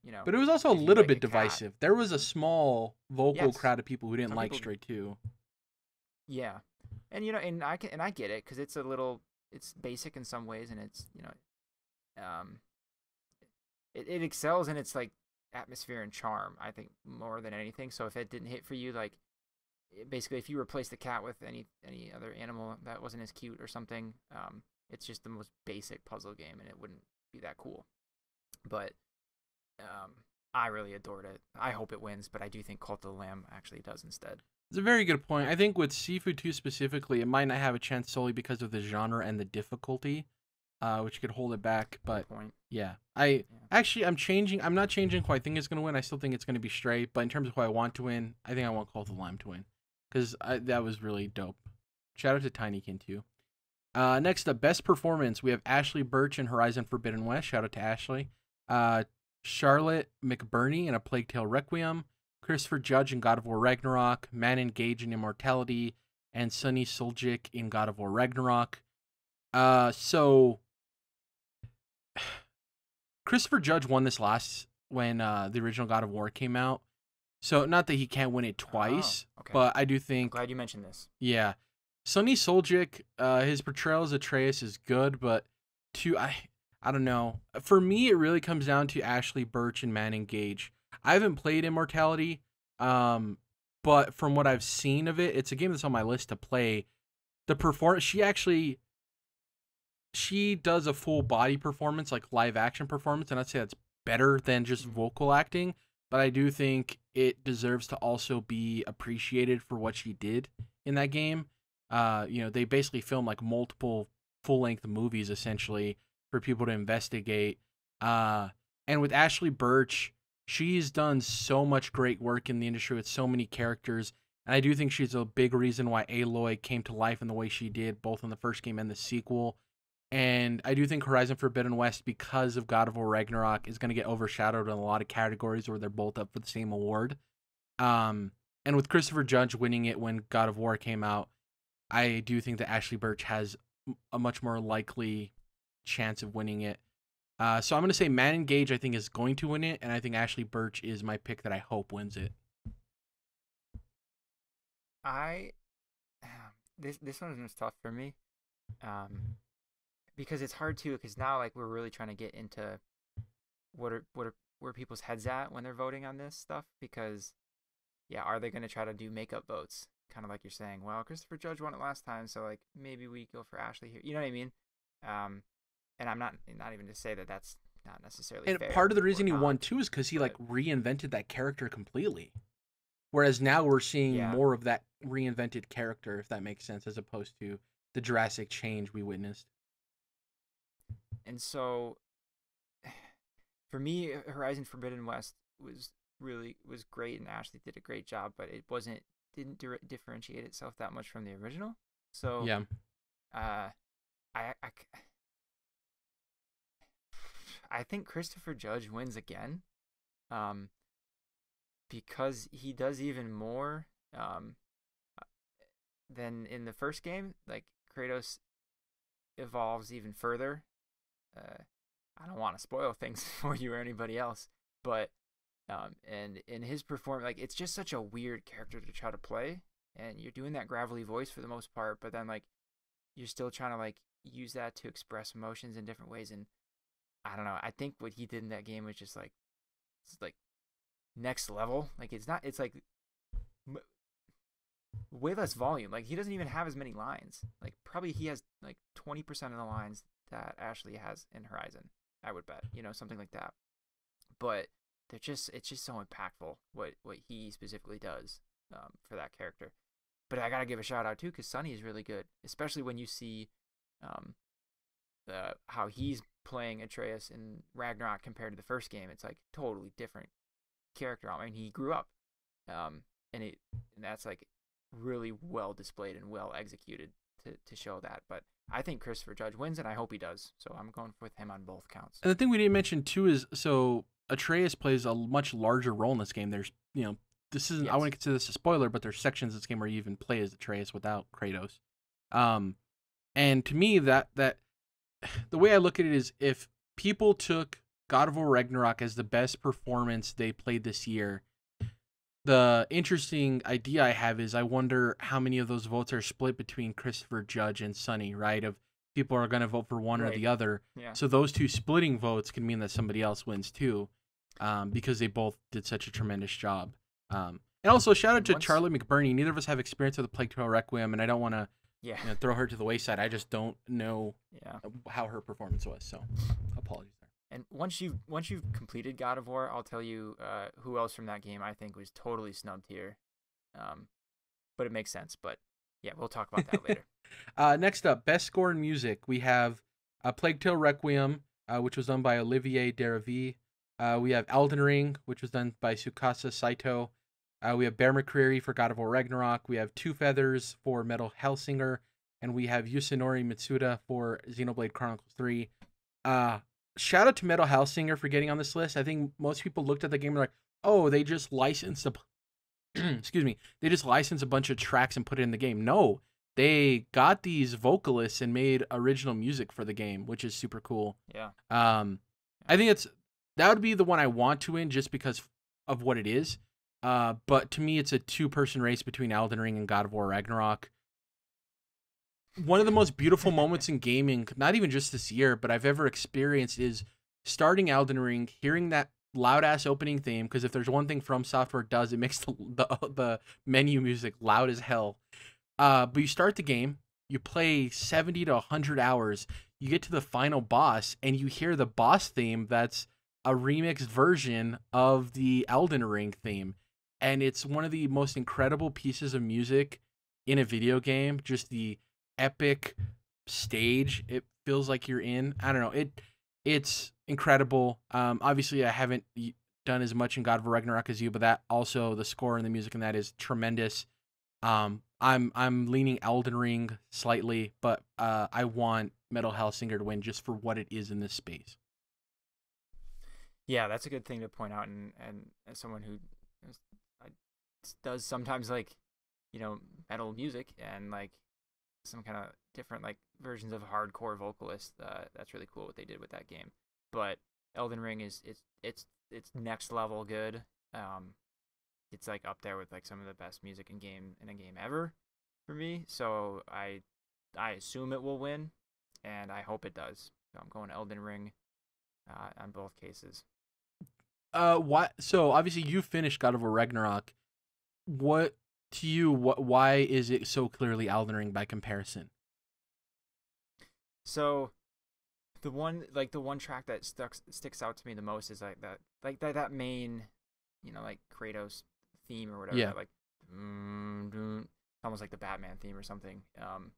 You know, But it was also a little like bit a cat. divisive. There was a small vocal Yes. crowd of people who didn't Some like people- Stray too. Yeah, and you know, and I can and I get it because it's a little, it's basic in some ways, and it's you know, um, it, it excels in its like atmosphere and charm. I think more than anything. So if it didn't hit for you, like basically if you replace the cat with any any other animal that wasn't as cute or something, um, it's just the most basic puzzle game, and it wouldn't be that cool. But um, I really adored it. I hope it wins, but I do think Cult of the Lamb actually does instead. It's a very good point. I think with Sifu too specifically, it might not have a chance solely because of the genre and the difficulty, uh, which could hold it back. But yeah, I actually I'm changing. I'm not changing who I think is going to win. I still think it's going to be Stray. But in terms of who I want to win, I think I want Cult of the Lamb to win because that was really dope. Shout out to Tinykin too. Uh, next up, best performance. We have Ashly Burch in Horizon Forbidden West. Shout out to Ashly. Uh, Charlotte McBurney in A Plague Tale Requiem. Christopher Judge in God of War Ragnarok. Manon Gage in Immortality. And Sunny Suljic in God of War Ragnarok. Uh, so Christopher Judge won this last when uh, the original God of War came out. So not that he can't win it twice, Oh, okay. but I do I'm think glad you mentioned this. yeah. Sunny Suljic, uh, his portrayal as Atreus is good, but to I I don't know. For me, it really comes down to Ashly Burch and Manon Gage. I haven't played Immortality, um, but from what I've seen of it, it's a game that's on my list to play. The performance, she actually, she does a full body performance, like live action performance, and I'd say that's better than just Mhm. vocal acting. But I do think it deserves to also be appreciated for what she did in that game. Uh, you know, they basically film like multiple full length movies essentially for people to investigate. Uh, and with Ashly Burch, she's done so much great work in the industry with so many characters. And I do think she's a big reason why Aloy came to life in the way she did, both in the first game and the sequel. And I do think Horizon Forbidden West, because of God of War Ragnarok, is going to get overshadowed in a lot of categories where they're both up for the same award. Um, and with Christopher Judge winning it when God of War came out, I do think that Ashly Burch has a much more likely chance of winning it. Uh, so I'm going to say Manon Gage, I think, is going to win it. And I think Ashly Burch is my pick that I hope wins it. I this this one was tough for me, um, because it's hard too. Because now like we're really trying to get into what are what are where people's heads at when they're voting on this stuff. Because yeah, are they going to try to do makeup votes? Kind of like you're saying. Well, Christopher Judge won it last time, so like maybe we go for Ashly here. You know what I mean? Um, and I'm not not even to say that that's not necessarily. And part of the reason he won too is because he like reinvented that character completely. Whereas now we're seeing Yeah. more of that reinvented character, if that makes sense, as opposed to the drastic change we witnessed. And so for me horizon forbidden west was really was great and ashly did a great job but it wasn't didn't dir- differentiate itself that much from the original so Yeah. uh I, I I think christopher judge wins again um because he does even more um than in the first game like kratos evolves even further uh, I don't want to spoil things for you or anybody else, but um, and in his performance, like it's just such a weird character to try to play, and you're doing that gravelly voice for the most part, but then like you're still trying to like use that to express emotions in different ways, and I don't know. I think what he did in that game was just like it's like next level. Like it's not. It's like m- way less volume. Like he doesn't even have as many lines. Like probably he has like twenty percent of the lines that Ashly has in Horizon. I would bet, you know, something like that. But they're just it's just so impactful what what he specifically does um, for that character. But I gotta give a shout out too because Sunny is really good, especially when you see um, how he's playing Atreus in Ragnarok compared to the first game. It's like totally different character. I mean, he grew up, um, and it and that's like really well displayed and well executed to to show that. But I think Christopher Judge wins, and I hope he does. So I'm going with him on both counts. And the thing we didn't mention too is so Atreus plays a much larger role in this game. There's you know this isn't I Yes. wouldn't consider this a spoiler, but there's sections of this game where you even play as Atreus without Kratos. Um, and to me that that the way I look at it is if people took God of War Ragnarok as the best performance they played this year, the interesting idea I have is I wonder how many of those votes are split between Christopher Judge and Sunny, right? Of people are going to vote for one or the other. Yeah. So those two splitting votes can mean that somebody else wins too, um, because they both did such a tremendous job. Um, and also shout out to Once- Charlotte McBurney. Neither of us have experience with the Plague Tale Requiem, and I don't want to Yeah. you know, throw her to the wayside. I just don't know Yeah. how her performance was. So apologies. And once you once you've completed God of War, I'll tell you uh, who else from that game I think was totally snubbed here. Um, but it makes sense. But yeah, we'll talk about that later. Uh, next up, best score in music. We have uh, Plague Tale Requiem, uh, which was done by Olivier Derivi. Uh, we have Elden Ring, which was done by Tsukasa Saito. Uh, we have Bear McCreary for God of War Ragnarok. We have Two Feathers for Metal Hellsinger. And we have Yasunori Mitsuda for Xenoblade Chronicles 3. Uh, shout out to Metal Hellsinger for getting on this list. I think most people looked at the game and were like, oh, they just licensed a excuse me, they just licensed a bunch of tracks and put it in the game. No, they got these vocalists and made original music for the game, which is super cool. Yeah. Um, I think it's that would be the one I want to win just because of what it is. Uh, but to me, it's a two-person race between Elden Ring and God of War Ragnarok. One of the most beautiful moments in gaming, not even just this year, but I've ever experienced, is starting Elden Ring, hearing that loud ass opening theme. Because if there's one thing From Software does, it makes the the, the menu music loud as hell. Uh, but you start the game, you play 70 to 100 hours, you get to the final boss, and you hear the boss theme that's a remixed version of the Elden Ring theme. And it's one of the most incredible pieces of music in a video game. Just the epic stage it feels like you're in. I don't know. It it's incredible. Um, obviously, I haven't done as much in God of Ragnarok as you, but that also the score and the music in that is tremendous. Um, I'm I'm leaning Elden Ring slightly, but uh, I want Metal Hellsinger to win just for what it is in this space. Yeah, that's a good thing to point out, and and as someone who does sometimes like, you know, metal music and like some kind of different like versions of hardcore vocalists. Uh, that's really cool what they did with that game. But Elden Ring is it's it's it's next level good. Um, it's like up there with like some of the best music in game in a game ever for me. So I I assume it will win, and I hope it does. So I'm going Elden Ring uh, on both cases. Uh, what? So obviously you finished God of War Ragnarok. What to you? What? Why is it so clearly Elden Ring by comparison? So, the one like the one track that stuck sticks out to me the most is like that like that that main, you know, like Kratos theme or whatever. Yeah. like, mm, almost like the Batman theme or something. Um,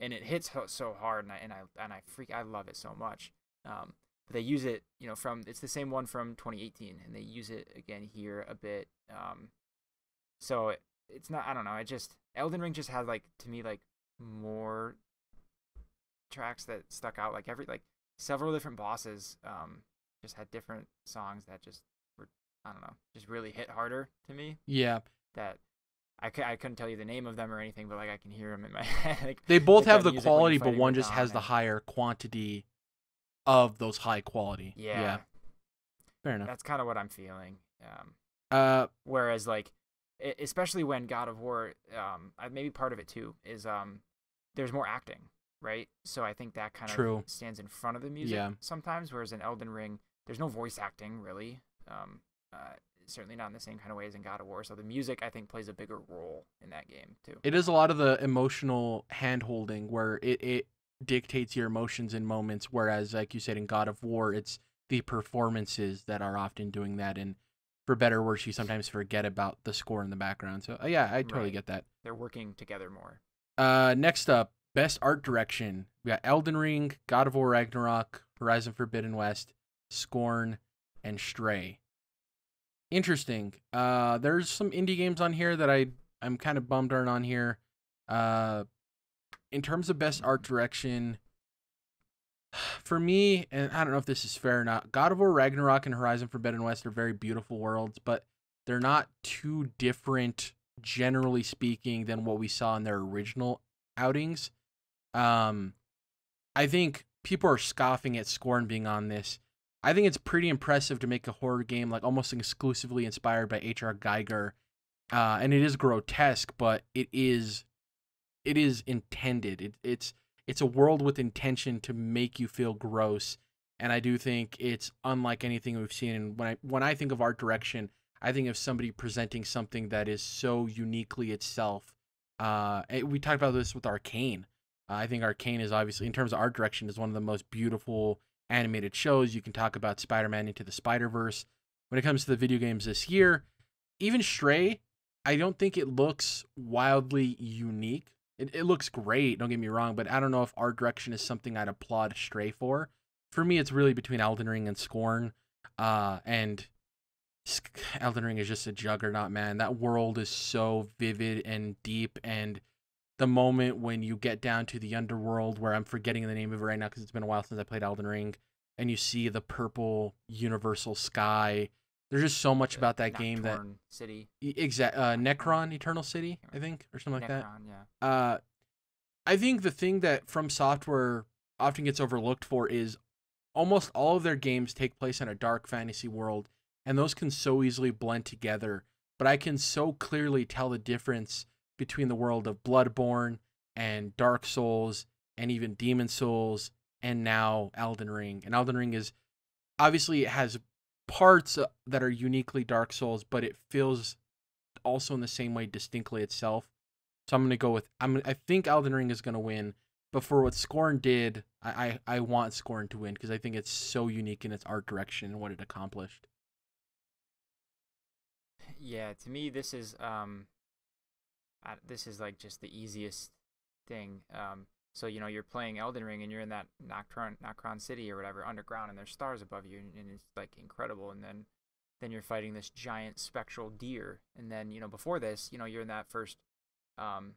and it hits so hard, and I and I and I freak I love it so much. Um, but they use it, you know, from it's the same one from 2018, and they use it again here a bit. Um, so it's not I don't know. I just Elden Ring just had like to me like more tracks that stuck out. Like every like several different bosses um just had different songs that just were I don't know just really hit harder to me. Yeah, That I, c- I couldn't tell you the name of them or anything, but like I can hear them in my head. like they both have the music when you're quality, but one just has the higher quantity of those high quality. yeah, yeah. fair enough. that's kind of what I'm feeling. Um, Uh, Whereas like, especially when God of War, um, maybe part of it too is um, there's more acting, right? So I think that kind True. of stands in front of the music Yeah. sometimes. Whereas in Elden Ring, there's no voice acting really. Um, uh, certainly not in the same kind of way as in God of War. So the music I think plays a bigger role in that game too. it is a lot of the emotional hand holding where it, it dictates your emotions in moments whereas like you said in god of war it's the performances that are often doing that and for better or worse you sometimes forget about the score in the background. So uh, yeah i totally Right. get that. They're working together more. uh next up best art direction. We got elden ring god of war ragnarok horizon forbidden west scorn and stray. Interesting. Uh there's some indie games on here that i i'm kind of bummed aren't on here. Uh in terms of best art direction for me and i don't know if this is fair or not god of war ragnarok and horizon forbidden west are very beautiful worlds but they're not too different generally speaking than what we saw in their original outings. Um i think people are scoffing at scorn being on this. I think it's pretty impressive to make a horror game like almost exclusively inspired by hr giger. Uh, and it is grotesque, but it is it is intended. It, it's it's a world with intention to make you feel gross, and I do think it's unlike anything we've seen. And when I when I think of art direction, I think of somebody presenting something that is so uniquely itself. Uh, we talked about this with Arcane. Uh, I think Arcane is obviously, in terms of art direction, is one of the most beautiful animated shows. You can talk about Spider-Man into the Spider-Verse. When it comes to the video games this year, even Stray, I don't think it looks wildly unique. It, it looks great, don't get me wrong, but I don't know if art direction is something I'd applaud Stray for. For me, it's really between Elden Ring and Scorn. Uh, and Elden Ring is just a juggernaut, man. That world is so vivid and deep. And the moment when you get down to the underworld, where I'm forgetting the name of it right now because it's been a while since I played Elden Ring, and you see the purple universal sky there's just so much about that game that City. Exact uh, Nokron Eternal City, I think, or something like Nokron, that. Yeah. Uh, I think the thing that From Software often gets overlooked for is almost all of their games take place in a dark fantasy world, and those can so easily blend together. But I can so clearly tell the difference between the world of Bloodborne and Dark Souls and even Demon Souls and now Elden Ring. And Elden Ring is obviously it has parts uh, that are uniquely Dark Souls, but it feels also in the same way distinctly itself. So I'm gonna go with I'm I think Elden Ring is gonna win, but for what Scorn did, I I, I want Scorn to win because I think it's so unique in its art direction and what it accomplished. Yeah, to me this is um, this is like just the easiest thing. Um, so you know you're playing Elden Ring and you're in that Nocturne Nokron City or whatever underground, and there's stars above you, and, and it's like incredible. And then then you're fighting this giant spectral deer, and then you know before this, you know you're in that first um,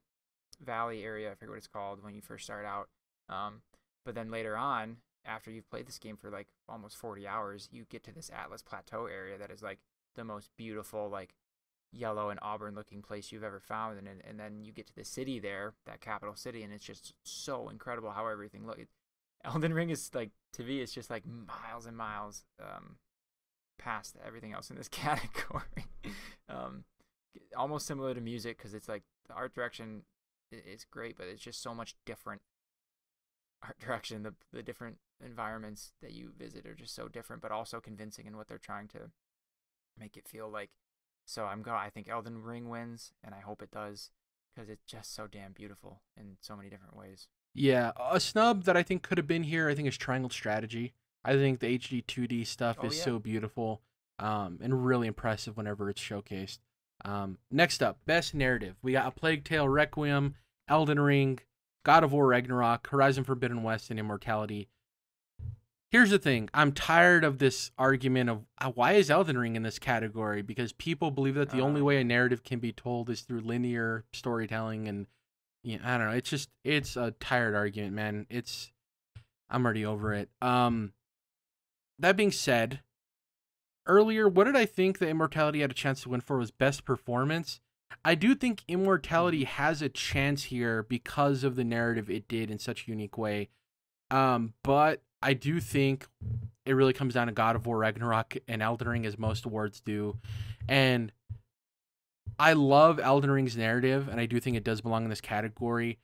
valley area. I forget what it's called when you first start out. Um, but then later on, after you've played this game for like almost 40 hours, you get to this Altus Plateau area that is like the most beautiful, like yellow and auburn looking place you've ever found and and then you get to the city there that capital city and it's just so incredible how everything looks elden ring is like to me it's just like miles and miles um past everything else in this category. Um almost similar to music because it's like the art direction is great but it's just so much different. Art direction the the different environments that you visit are just so different but also convincing in what they're trying to make it feel like so I'm going. I think Elden Ring wins, and I hope it does because it's just so damn beautiful in so many different ways. Yeah, a snub that I think could have been here. I think is Triangle Strategy. I think the HD 2D stuff oh, is yeah. so beautiful, um, and really impressive whenever it's showcased. Um, next up, best narrative. We got A Plague Tale: Requiem, Elden Ring, God of War: Ragnarok, Horizon Forbidden West, and Immortality. Here's the thing. I'm tired of this argument of uh, why is Elden Ring in this category because people believe that the uh, only way a narrative can be told is through linear storytelling and yeah, I don't know. It's just it's a tired argument, man. It's I'm already over it. Um that being said, earlier what did I think that Immortality had a chance to win for was best performance. I do think Immortality mm-hmm. has a chance here because of the narrative it did in such a unique way. Um, but I do think it really comes down to God of War Ragnarok and Elden Ring, as most awards do. And I love Elden Ring's narrative, and I do think it does belong in this category.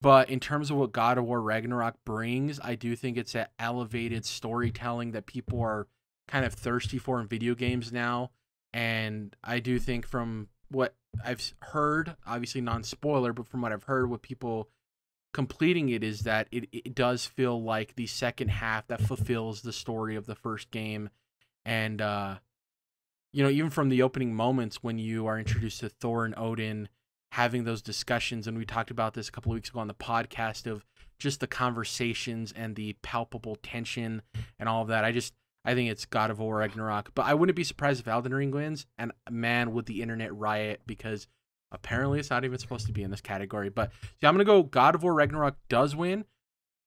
But in terms of what God of War Ragnarok brings, I do think it's that elevated storytelling that people are kind of thirsty for in video games now. And I do think from what I've heard, obviously non spoiler, but from what I've heard, what people completing it is that it, it does feel like the second half that fulfills the story of the first game. And uh you know even from the opening moments when you are introduced to thor and odin having those discussions and we talked about this a couple of weeks ago on the podcast of just the conversations and the palpable tension and all of that i just i think it's god of war ragnarok. But i wouldn't be surprised if elden ring wins and man would the internet riot because Apparently, it's not even supposed to be in this category. But yeah, I'm gonna go. God of War Ragnarok does win,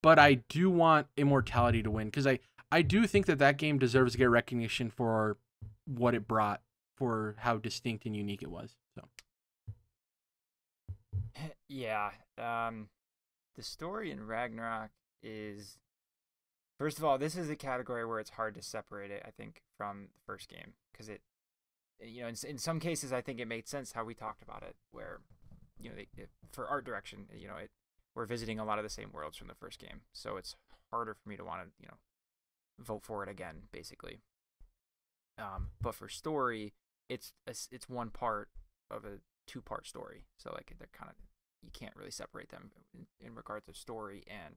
but I do want Immortality to win because I I do think that that game deserves to get recognition for what it brought, for how distinct and unique it was. So. Yeah. Um, the story in Ragnarok is, first of all, this is a category where it's hard to separate it. I think from the first game because it you know, in, in some cases, I think it made sense how we talked about it, where you know, they, it, for art direction, you know, it we're visiting a lot of the same worlds from the first game, so it's harder for me to want to you know vote for it again, basically. Um, but for story, it's it's one part of a two part story, so like they're kind of you can't really separate them in, in regards of story and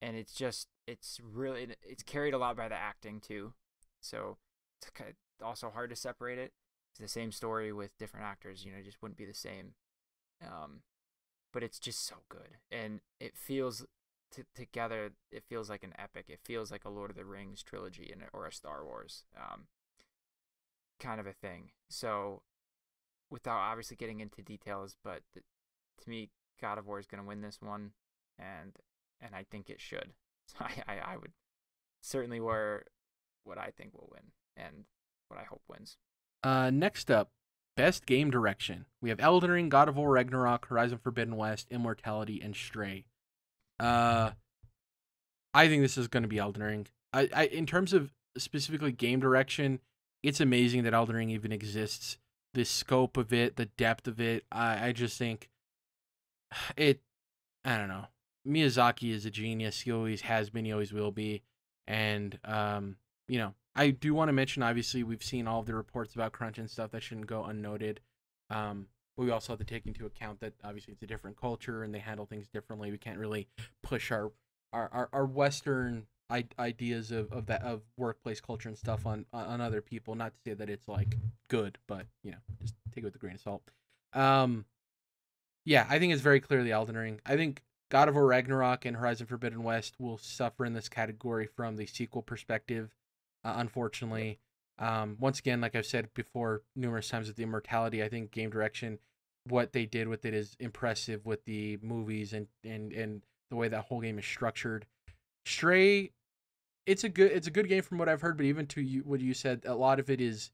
and it's just it's really it's carried a lot by the acting too, so it's also hard to separate it. It's the same story with different actors, you know, just wouldn't be the same. Um, but it's just so good, and it feels t- together. It feels like an epic. It feels like a Lord of the Rings trilogy and or a Star Wars um, kind of a thing. So, without obviously getting into details, but the, to me, God of War is going to win this one, and and I think it should. So I, I, I would certainly wear what I think will win and what I hope wins. Uh, next up, best game direction. We have Elden Ring, God of War, Ragnarok, Horizon Forbidden West, Immortality, and Stray. Uh, I think this is going to be Elden Ring. I, I, in terms of specifically game direction, it's amazing that Elden Ring even exists. The scope of it, the depth of it. I, I just think it. I don't know. Miyazaki is a genius. He always has been. He always will be. And um, you know, I do want to mention. Obviously, we've seen all of the reports about crunch and stuff that shouldn't go unnoted. Um, but we also have to take into account that obviously it's a different culture and they handle things differently. We can't really push our our our, our Western ideas of, of that of workplace culture and stuff on on other people. Not to say that it's like good, but you know, just take it with a grain of salt. Um, yeah, I think it's very clearly Elden Ring. I think God of War Ragnarok and Horizon Forbidden West will suffer in this category from the sequel perspective, uh, unfortunately. Um, once again, like I've said before numerous times with the immortality, I think game direction, what they did with it is impressive with the movies and and and the way that whole game is structured. Stray, it's a good it's a good game from what I've heard, but even to you what you said, a lot of it is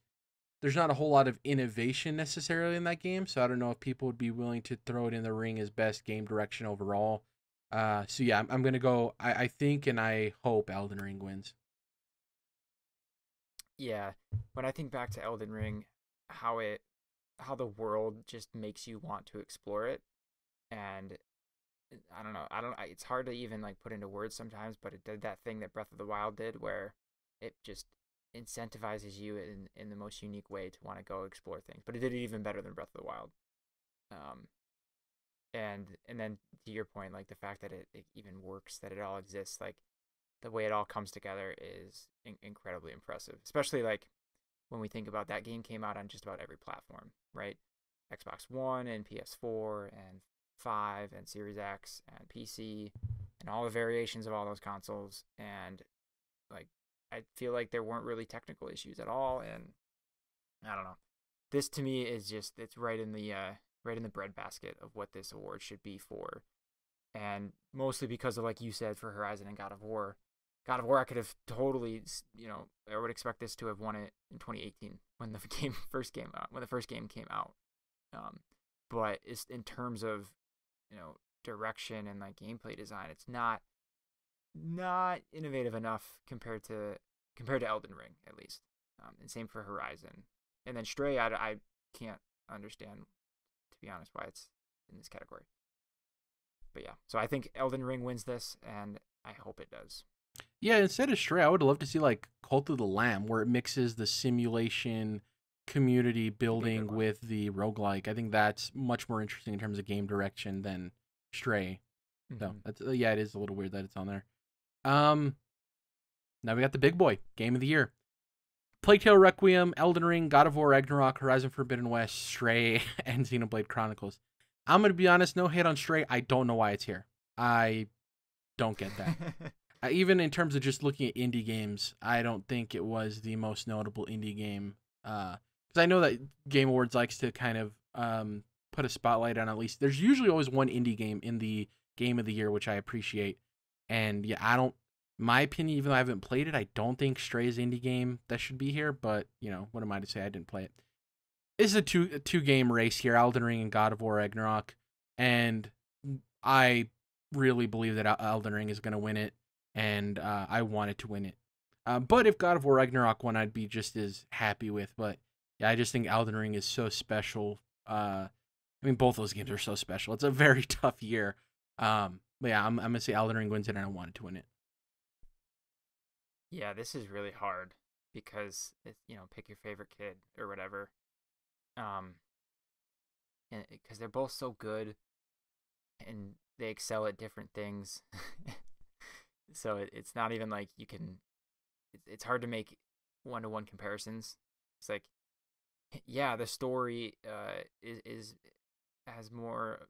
there's not a whole lot of innovation necessarily in that game. So I don't know if people would be willing to throw it in the ring as best game direction overall. Uh, so yeah, I'm, I'm gonna go. I, I think and I hope Elden Ring wins. Yeah, when I think back to Elden Ring, how it, how the world just makes you want to explore it, and I don't know, I don't. It's hard to even like put into words sometimes, but it did that thing that Breath of the Wild did, where it just incentivizes you in in the most unique way to want to go explore things. But it did it even better than Breath of the Wild. Um, and and then to your point, like the fact that it, it even works, that it all exists, like the way it all comes together is in- incredibly impressive. Especially like when we think about that game came out on just about every platform, right? Xbox One and PS4 and 5 and Series X and PC and all the variations of all those consoles and like I feel like there weren't really technical issues at all, and I don't know. This to me is just it's right in the uh, right in the breadbasket of what this award should be for, and mostly because of like you said for Horizon and God of War. God of War, I could have totally, you know, I would expect this to have won it in 2018 when the game first came out, when the first game came out. Um, but it's in terms of, you know, direction and like gameplay design, it's not not innovative enough compared to compared to Elden Ring at least. Um, and same for Horizon. And then Stray, I, I can't understand to be honest why it's in this category. But yeah, so I think Elden Ring wins this, and I hope it does. Yeah, instead of Stray, I would love to see like Cult of the Lamb, where it mixes the simulation community building with the roguelike. I think that's much more interesting in terms of game direction than Stray. Mm-hmm. So that's yeah, it is a little weird that it's on there. Um, now we got the big boy game of the year. Plague Tale Requiem, Elden Ring, God of War Ragnarok, Horizon Forbidden West, Stray, and Xenoblade Chronicles. I'm gonna be honest, no hate on Stray. I don't know why it's here. I don't get that. Even in terms of just looking at indie games, I don't think it was the most notable indie game. Because uh, I know that Game Awards likes to kind of um, put a spotlight on at least. There's usually always one indie game in the game of the year, which I appreciate. And yeah, I don't. My opinion, even though I haven't played it, I don't think Stray Stray's indie game that should be here. But you know, what am I to say? I didn't play it. This is a two a two game race here: Elden Ring and God of War Ragnarok, and I really believe that Elden Ring is going to win it, and uh, I wanted to win it. Uh, but if God of War Ragnarok won, I'd be just as happy with. But yeah, I just think Elden Ring is so special. Uh, I mean, both those games are so special. It's a very tough year. Um, but yeah, I'm, I'm gonna say Elden Ring wins it, and I wanted to win it. Yeah, this is really hard because it's, you know, pick your favorite kid or whatever. Um, because they're both so good, and they excel at different things. so it, it's not even like you can. It, it's hard to make one to one comparisons. It's like, yeah, the story uh is is has more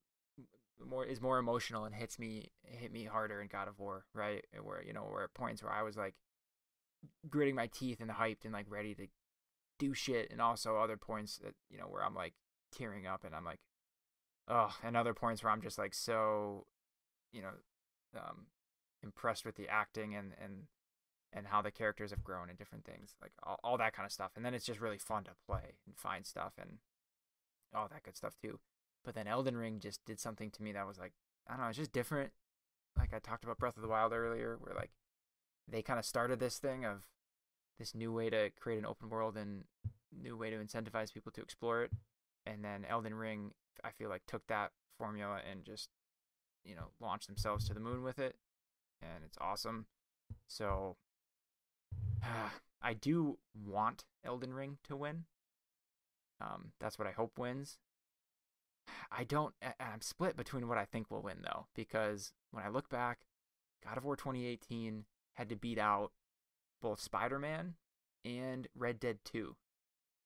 more is more emotional and hits me hit me harder in God of War, right? Where you know, where at points where I was like gritting my teeth and hyped and like ready to do shit, and also other points that you know where I'm like tearing up and I'm like, oh, and other points where I'm just like so, you know, um, impressed with the acting and and and how the characters have grown and different things, like all, all that kind of stuff. And then it's just really fun to play and find stuff and all that good stuff too. But then Elden Ring just did something to me that was like, I don't know, it's just different. Like I talked about Breath of the Wild earlier, where like they kind of started this thing of this new way to create an open world and new way to incentivize people to explore it. And then Elden Ring, I feel like took that formula and just, you know, launched themselves to the moon with it. And it's awesome. So I do want Elden Ring to win. Um, that's what I hope wins. I don't. I'm split between what I think will win though, because when I look back, God of War 2018 had to beat out both Spider-Man and Red Dead 2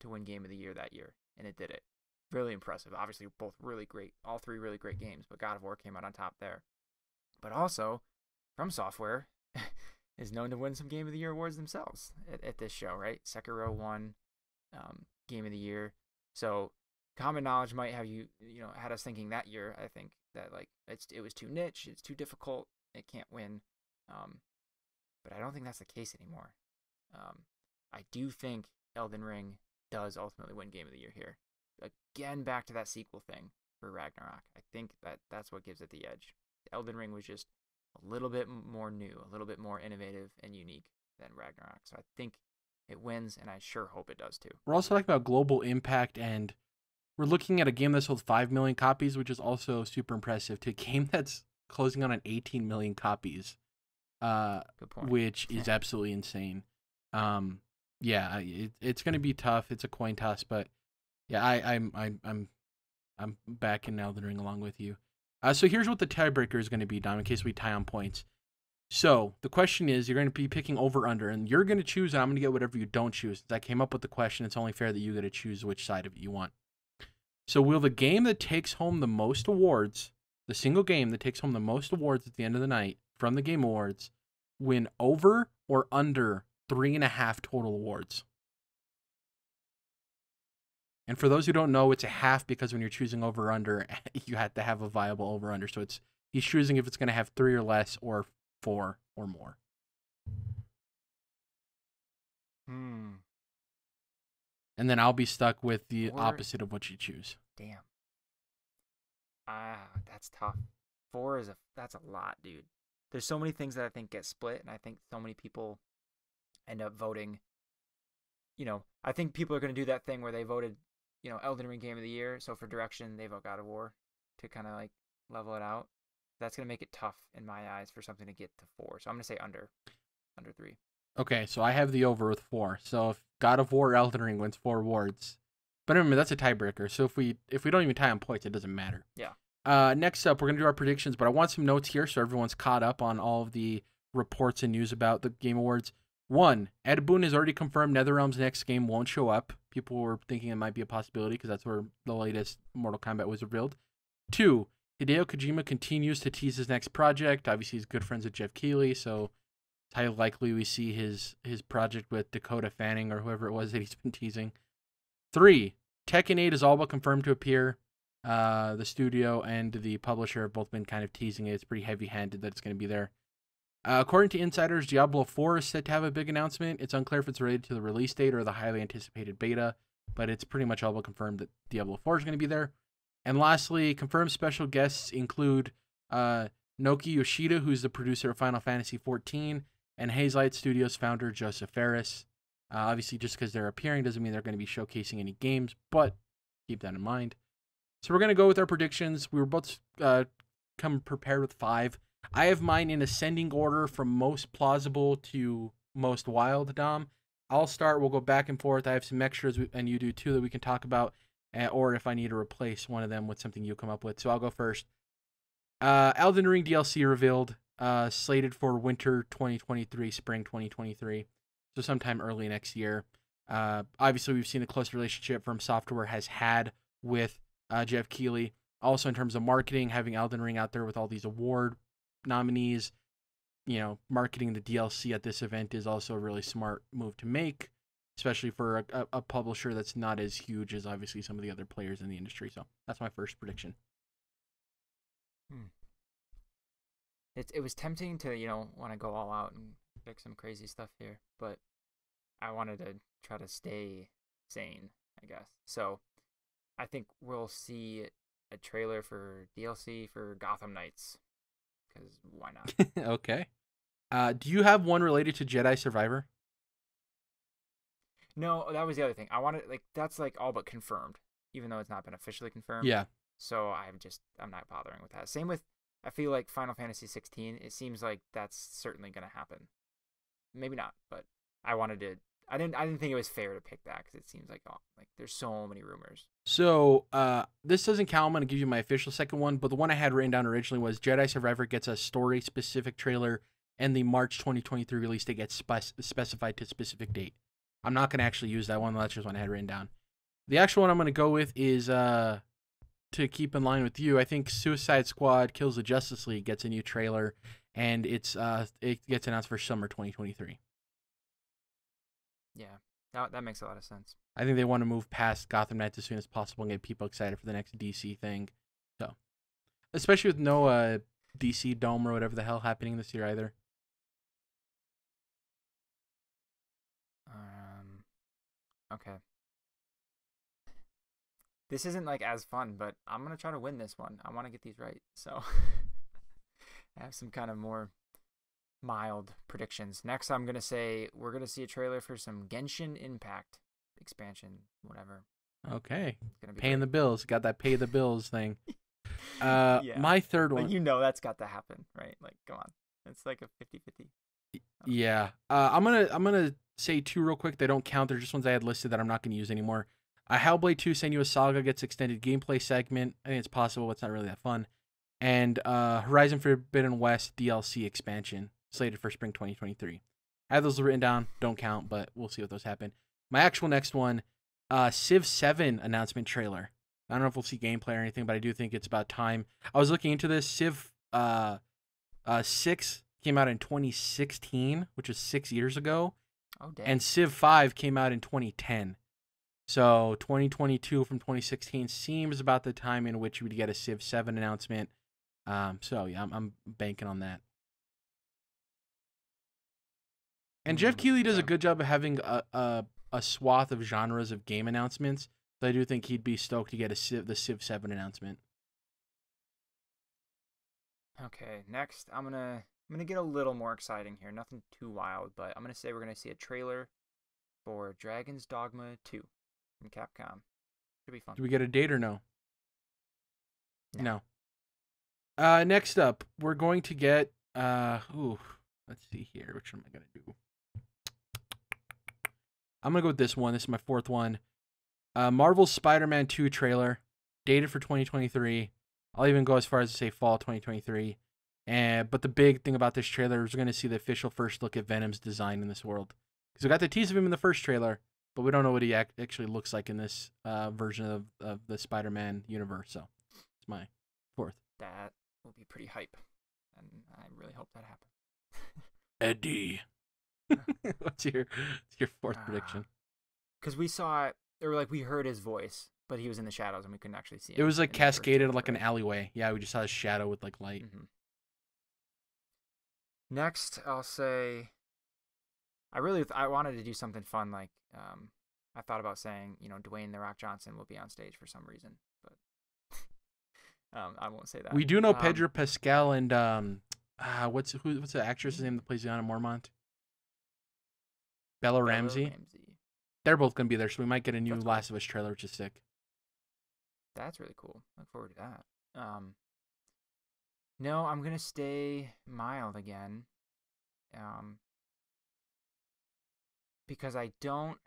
to win Game of the Year that year, and it did it. Really impressive. Obviously, both really great, all three really great games, but God of War came out on top there. But also, From Software is known to win some Game of the Year awards themselves at, at this show, right? Sekiro won um, Game of the Year. So common knowledge might have you, you know, had us thinking that year. I think that like it's it was too niche, it's too difficult, it can't win. Um, but I don't think that's the case anymore. Um, I do think Elden Ring does ultimately win Game of the Year here. Again, back to that sequel thing for Ragnarok. I think that that's what gives it the edge. Elden Ring was just a little bit more new, a little bit more innovative and unique than Ragnarok. So I think it wins, and I sure hope it does too. We're also talking about global impact, and we're looking at a game that sold 5 million copies, which is also super impressive, to a game that's closing on an 18 million copies, uh, which is absolutely insane. Um, yeah, it, it's going to be tough. It's a coin toss, but yeah, I, I'm, I'm, I'm, I'm back in Elden Ring along with you. Uh, so here's what the tiebreaker is going to be, Dom, in case we tie on points. So the question is, you're going to be picking over under, and you're going to choose, and I'm going to get whatever you don't choose. I came up with the question, it's only fair that you get to choose which side of it you want. So will the game that takes home the most awards, the single game that takes home the most awards at the end of the night from the Game Awards, win over or under three and a half total awards? And for those who don't know, it's a half because when you're choosing over under, you have to have a viable over under. So it's he's choosing if it's going to have three or less or four or more. Hmm. And then I'll be stuck with the four. opposite of what you choose. Damn. Ah, that's tough. Four is a that's a lot, dude. There's so many things that I think get split, and I think so many people end up voting. You know, I think people are going to do that thing where they voted you know, Elden Ring Game of the Year. So for direction, they vote God of War to kind of like level it out. That's gonna make it tough in my eyes for something to get to four. So I'm gonna say under, under three. Okay, so I have the over with four. So if God of War Elden Ring wins four awards, but remember that's a tiebreaker. So if we if we don't even tie on points, it doesn't matter. Yeah. Uh, next up, we're gonna do our predictions, but I want some notes here so everyone's caught up on all of the reports and news about the Game Awards. One, Ed Boon has already confirmed NetherRealm's next game won't show up. People were thinking it might be a possibility because that's where the latest Mortal Kombat was revealed. Two, Hideo Kojima continues to tease his next project. Obviously, he's good friends with Jeff Keighley, so it's highly likely we see his his project with Dakota Fanning or whoever it was that he's been teasing. Three, Tekken 8 is all but confirmed to appear. Uh, the studio and the publisher have both been kind of teasing it. It's pretty heavy handed that it's going to be there. Uh, according to insiders, Diablo 4 is set to have a big announcement. It's unclear if it's related to the release date or the highly anticipated beta, but it's pretty much all but confirmed that Diablo 4 is going to be there. And lastly, confirmed special guests include uh, Naoki Yoshida, who's the producer of Final Fantasy XIV, and Hazelight Studios founder Josef Fares. Uh, obviously, just because they're appearing doesn't mean they're going to be showcasing any games, but keep that in mind. So we're going to go with our predictions. We were both uh, come prepared with five. I have mine in ascending order from most plausible to most wild, Dom. I'll start. We'll go back and forth. I have some extras, and you do too, that we can talk about, uh, or if I need to replace one of them with something you come up with. So I'll go first. Uh, Elden Ring DLC revealed, uh, slated for winter 2023, spring 2023, so sometime early next year. Uh, obviously, we've seen the close relationship From Software has had with uh, Geoff Keighley. Also, in terms of marketing, having Elden Ring out there with all these award nominees, you know, marketing the DLC at this event is also a really smart move to make, especially for a, a, publisher that's not as huge as obviously some of the other players in the industry. So that's my first prediction. Hmm. It it was tempting to you know want to go all out and pick some crazy stuff here, but I wanted to try to stay sane, I guess. So I think we'll see a trailer for DLC for Gotham Knights because why not? okay. Uh, do you have one related to Jedi Survivor? No, that was the other thing. I wanted like that's like all but confirmed, even though it's not been officially confirmed. Yeah. So I'm just I'm not bothering with that. Same with I feel like Final Fantasy 16. It seems like that's certainly gonna happen. Maybe not, but I wanted to. I didn't. I didn't think it was fair to pick that because it seems like oh, like there's so many rumors. So uh, this doesn't count. I'm gonna give you my official second one, but the one I had written down originally was Jedi Survivor gets a story specific trailer, and the March 2023 release date gets spec- specified to specific date. I'm not gonna actually use that one. That's just one I had written down. The actual one I'm gonna go with is uh, to keep in line with you. I think Suicide Squad Kills the Justice League gets a new trailer, and it's uh, it gets announced for summer 2023. Yeah, that that makes a lot of sense. I think they want to move past Gotham Knights as soon as possible and get people excited for the next DC thing. So, especially with no uh, DC Dome or whatever the hell happening this year either. Um. Okay. This isn't like as fun, but I'm gonna try to win this one. I want to get these right, so I have some kind of more mild predictions. Next, I'm gonna say we're gonna see a trailer for some Genshin Impact expansion, whatever. Okay, paying great. the bills. Got that pay the bills thing. Uh, yeah. my third one. You know that's got to happen, right? Like, come on, it's like a 50-50. Yeah, uh, I'm gonna I'm gonna say two real quick. They don't count. They're just ones I had listed that I'm not gonna use anymore. A uh, Hellblade 2 Senua's Saga gets extended gameplay segment. I think it's possible, but it's not really that fun. And uh, Horizon Forbidden West DLC expansion slated for spring 2023. I have those written down. Don't count, but we'll see what those happen. My actual next one, uh, Civ 7 announcement trailer. I don't know if we'll see gameplay or anything, but I do think it's about time. I was looking into this. Civ uh, uh, 6 came out in 2016, which is six years ago. Oh, damn. And Civ 5 came out in 2010. So 2022 from 2016 seems about the time in which you would get a Civ 7 announcement. Um, so yeah, I'm, I'm banking on that. And Geoff Keighley does a good job of having a, a, a swath of genres of game announcements. So I do think he'd be stoked to get a Civ, the Civ 7 announcement. Okay, next I'm gonna I'm gonna get a little more exciting here. Nothing too wild, but I'm gonna say we're gonna see a trailer for Dragon's Dogma 2 from Capcom. Should be fun. Do we get a date or no? No. no. Uh, next up, we're going to get uh, ooh, let's see here. Which one am I gonna do? I'm gonna go with this one. This is my fourth one. Uh, Marvel's Spider-Man 2 trailer, dated for 2023. I'll even go as far as to say fall 2023. And but the big thing about this trailer is we're gonna see the official first look at Venom's design in this world. Because we got the tease of him in the first trailer, but we don't know what he ac- actually looks like in this uh, version of, of the Spider-Man universe. So it's my fourth. That will be pretty hype, and I really hope that happens. Eddie. what's your what's your fourth uh, prediction? Because we saw it, or like we heard his voice, but he was in the shadows and we couldn't actually see. It It was like cascaded like an alleyway. Yeah, we just saw his shadow with like light. Mm-hmm. Next, I'll say. I really I wanted to do something fun like um, I thought about saying you know Dwayne the Rock Johnson will be on stage for some reason, but um, I won't say that. We do know um, Pedro Pascal and um, uh, what's who what's the actress's name that plays Lyanna Mormont? Bella Bella Ramsey. Ramsey. They're both gonna be there, so we might get a new That's cool. Last of Us trailer, which is sick. That's really cool. Look forward to that. Um, no, I'm gonna stay mild again. Um, because I don't,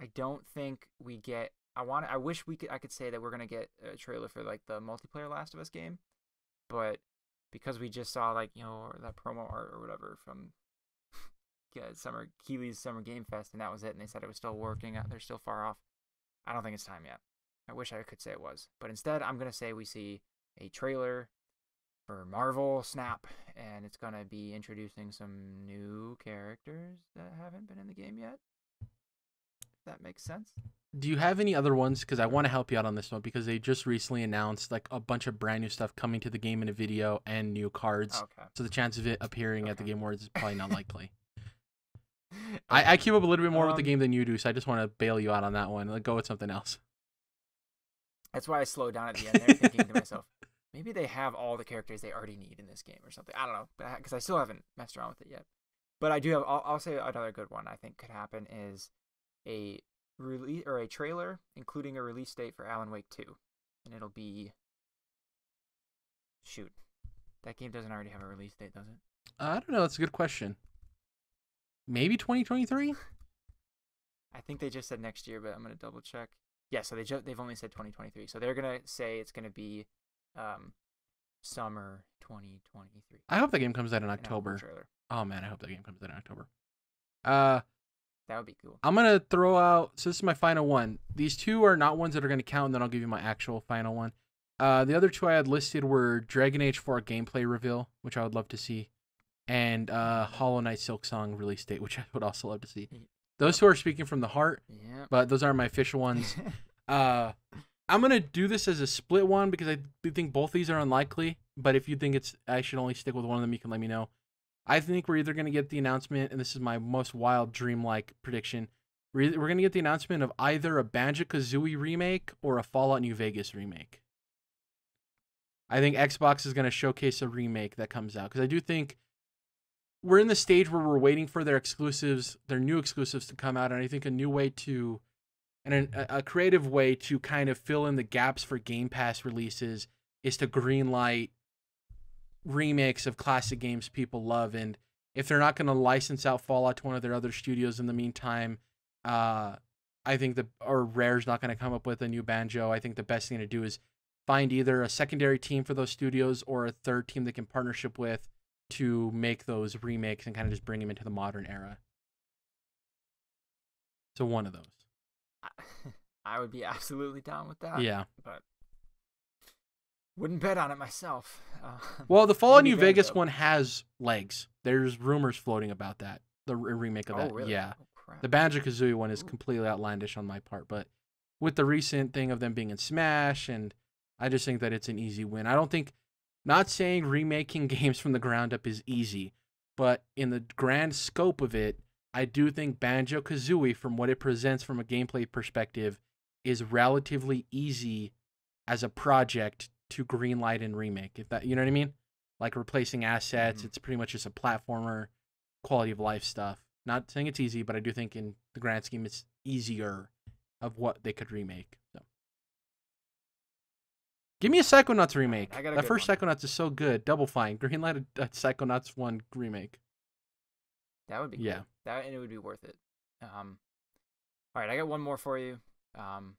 I don't think we get. I want. I wish we could. I could say that we're gonna get a trailer for like the multiplayer Last of Us game, but because we just saw like you know that promo art or whatever from yeah, summer Keighley's Summer Game Fest, and that was it. And they said it was still working. uh, They're still far off. I don't think it's time yet. I wish I could say it was, but instead, I'm gonna say we see a trailer for Marvel Snap, and it's gonna be introducing some new characters that haven't been in the game yet. If that makes sense. Do you have any other ones? Because I want to help you out on this one because they just recently announced like a bunch of brand new stuff coming to the game in a video and new cards. Okay. So the chance of it appearing at the Game Awards is probably not likely. I, I keep up a little bit more with the Um, game than you do, so I just want to bail you out on that one. Like, go with something else. That's why I slowed down at the end there, thinking to myself, maybe they have all the characters they already need in this game or something. I don't know, because I still haven't messed around with it yet. But I do have. I'll, I'll say another good one I think could happen is a release or a trailer including a release date for Alan Wake Two, and it'll be. Shoot, that game doesn't already have a release date, does it? I don't know. That's a good question. Maybe 2023? I think they just said next year, but I'm gonna double check. Yeah, so they ju- they've only said 2023, so they're gonna say it's gonna be, um, summer 2023. I hope the game comes out in And I'll have the October. Oh man, I hope the game comes out in October. Uh, That would be cool. I'm gonna throw out. So this is my final one. These two are not ones that are gonna count, and then I'll give you my actual final one. Uh, the other two I had listed were Dragon Age 4 gameplay reveal, which I would love to see, and uh, Hollow Knight Silksong release date, which I would also love to see. Those who are speaking from the heart, Yeah. but those aren't my official ones. Uh, I'm gonna do this as a split one because I do think both these are unlikely. But if you think it's, I should only stick with one of them. You can let me know. I think we're either gonna get the announcement, and this is my most wild dream-like prediction. We're either, we're gonna get the announcement of either a Banjo Kazooie remake or a Fallout New Vegas remake. I think Xbox is gonna showcase a remake that comes out because I do think we're in the stage where we're waiting for their exclusives, their new exclusives to come out, and I think a new way to and a, a creative way to kind of fill in the gaps for Game Pass releases is to greenlight remakes of classic games people love. And if they're not going to license out Fallout to one of their other studios in the meantime, uh, I think the or Rare's not going to come up with a new Banjo. I think the best thing to do is find either a secondary team for those studios or a third team they can partnership with to make those remakes and kind of just bring them into the modern era. So one of those. I- would be absolutely down with that. yeah. But wouldn't bet on it myself. Uh, Well, the Fallout New Vegas Banjo. one has legs. There's rumors floating about that. The re- remake of oh, that. really? Yeah. Oh. The Banjo Kazooie one is Ooh. completely outlandish on my part, but with the recent thing of them being in Smash, and I just think that it's an easy win. I don't think, not saying remaking games from the ground up is easy, but in the grand scope of it, I do think Banjo Kazooie, from what it presents from a gameplay perspective, is relatively easy as a project to greenlight and remake. If that, you know what I mean? Like replacing assets, Mhm. it's pretty much just a platformer, quality of life stuff. Not saying it's easy, but I do think in the grand scheme it's easier of what they could remake. So. Give me a Psychonauts remake. I got that first one. Psychonauts is so good. Double Fine. Greenlight a, a Psychonauts 1 remake. That would be Yeah. cool. That and it would be worth it. Um, all right, I got one more for you. Um,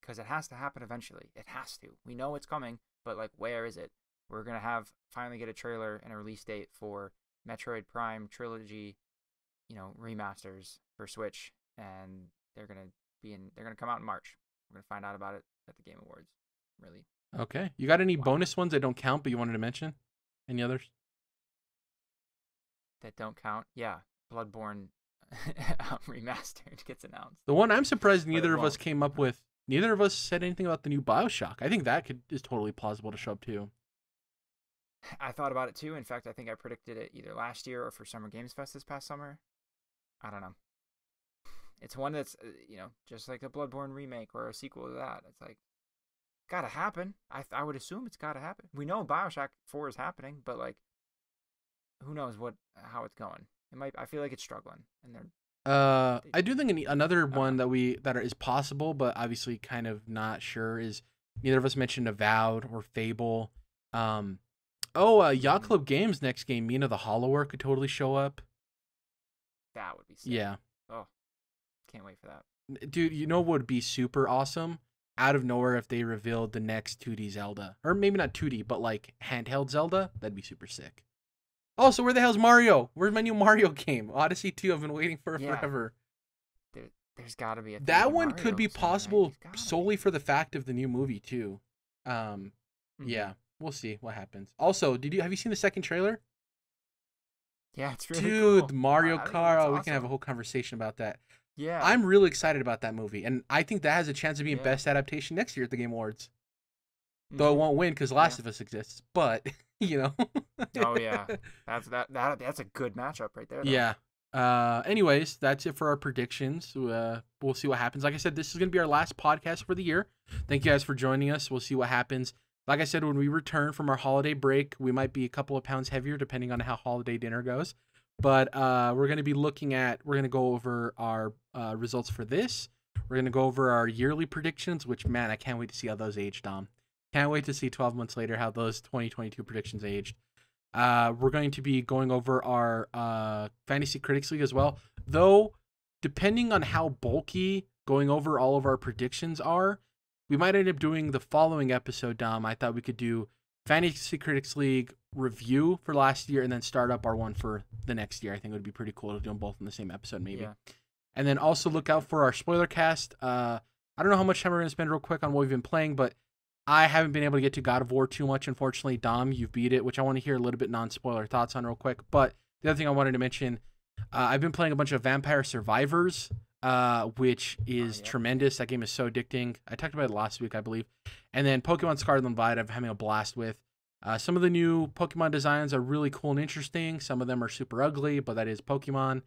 because it has to happen eventually. It has to. We know it's coming, but like, where is it? We're gonna have finally get a trailer and a release date for Metroid Prime trilogy, you know, remasters for Switch, and they're gonna be in. They're gonna come out in March. We're gonna find out about it at the Game Awards. Really, Okay. You got any Wow. bonus ones that don't count but you wanted to mention? Any others? that don't count. Yeah, Bloodborne remastered gets announced. The one I'm surprised neither of us came up with. Neither of us said anything about the new Bioshock. I think that could is totally plausible to show up too. I thought about it too. In fact, I think I predicted it either last year or for Summer Games Fest this past summer. I don't know. It's one that's uh, you know just like a Bloodborne remake or a sequel to that. It's like gotta happen. I th- I would assume it's gotta happen. We know Bioshock Four is happening, but like who knows what how it's going. It might. I feel like it's struggling, and they're Uh, They- I do think an- another don't one that we that is possible, but obviously kind of not sure is neither of us mentioned Avowed or Fable. Um, oh, uh, Yacht Mhm. Club Games next game, Mina the Hollower could totally show up. that would be. Sick. Yeah, Oh, Can't wait for that. dude, you know what would be super awesome? Out of nowhere, if they revealed the next 2D Zelda, or maybe not 2D, but like handheld Zelda, that'd be super sick. Also, where the hell's Mario? Where's my new Mario game? Odyssey 2. I've been waiting for it Yeah. forever. There, there's got to be a. that one Mario could be possible solely be. for the fact of the new movie too. Um, Mhm. yeah, we'll see what happens. Also, did you have you seen the second trailer? Yeah, it's really Dude, cool. Mario it Kart. looks oh, we can have a whole conversation about that. Yeah. I'm really excited about that movie, and I think that has a chance of being Yeah. best adaptation next year at the Game Awards. Though it Mhm. won't win because Last Yeah. of Us exists, but you know. Oh, yeah. That's that that that's a good matchup right there. though. Yeah. Uh, anyways, that's it for our predictions. Uh, we'll see what happens. Like I said, this is going to be our last podcast for the year. Thank you guys for joining us. We'll see what happens. Like I said, when we return from our holiday break, we might be a couple of pounds heavier depending on how holiday dinner goes. But uh, we're going to be looking at, we're going to go over our uh, results for this. We're going to go over our yearly predictions, which, man, I can't wait to see how those age, Dom. Can't wait to see 12 months later how those 2022 predictions aged. Uh, we're going to be going over our uh, Fantasy Critics League as well. Though, depending on how bulky going over all of our predictions are, we might end up doing the following episode, Dom. I thought we could do Fantasy Critics League review for last year and then start up our one for the next year. I think it would be pretty cool to do them both in the same episode, maybe. Yeah. And then also look out for our spoiler cast. Uh, I don't know how much time we're going to spend real quick on what we've been playing, but I haven't been able to get to God of War too much, unfortunately. Dom, you've beat it, which I want to hear a little bit non spoiler thoughts on real quick. But the other thing I wanted to mention, uh, I've been playing a bunch of Vampire Survivors, uh, which is yeah. tremendous. That game is so addicting. I talked about it last week, I believe. And then Pokemon Scarlet and Violet, I'm having a blast with. Uh, some of the new Pokemon designs are really cool and interesting. Some of them are super ugly, but that is Pokemon.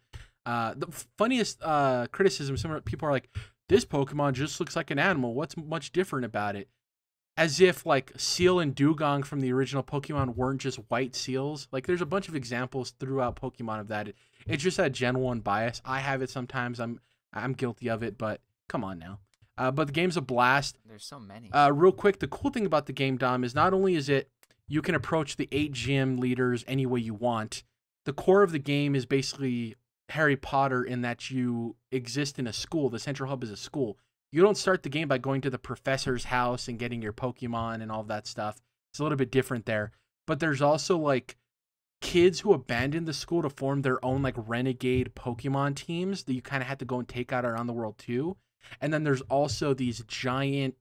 Uh, the funniest uh, criticism, some people are like, this Pokemon just looks like an animal. What's much different about it? As if like Seel and Dewgong from the original Pokemon weren't just white seals. Like there's a bunch of examples throughout Pokemon of that. It, it's just that Gen 1 bias. I have it sometimes. I'm I'm guilty of it, but come on now. Uh, but the game's a blast. There's so many. Uh, real quick, the cool thing about the game, Dom, is not only is it you can approach the eight gym leaders any way you want. The core of the game is basically Harry Potter in that you exist in a school. The central hub is a school. You don't start the game by going to the professor's house and getting your Pokemon and all that stuff. It's a little bit different there. But there's also like kids who abandoned the school to form their own like renegade Pokemon teams that you kind of had to go and take out around the world too. And then there's also these giant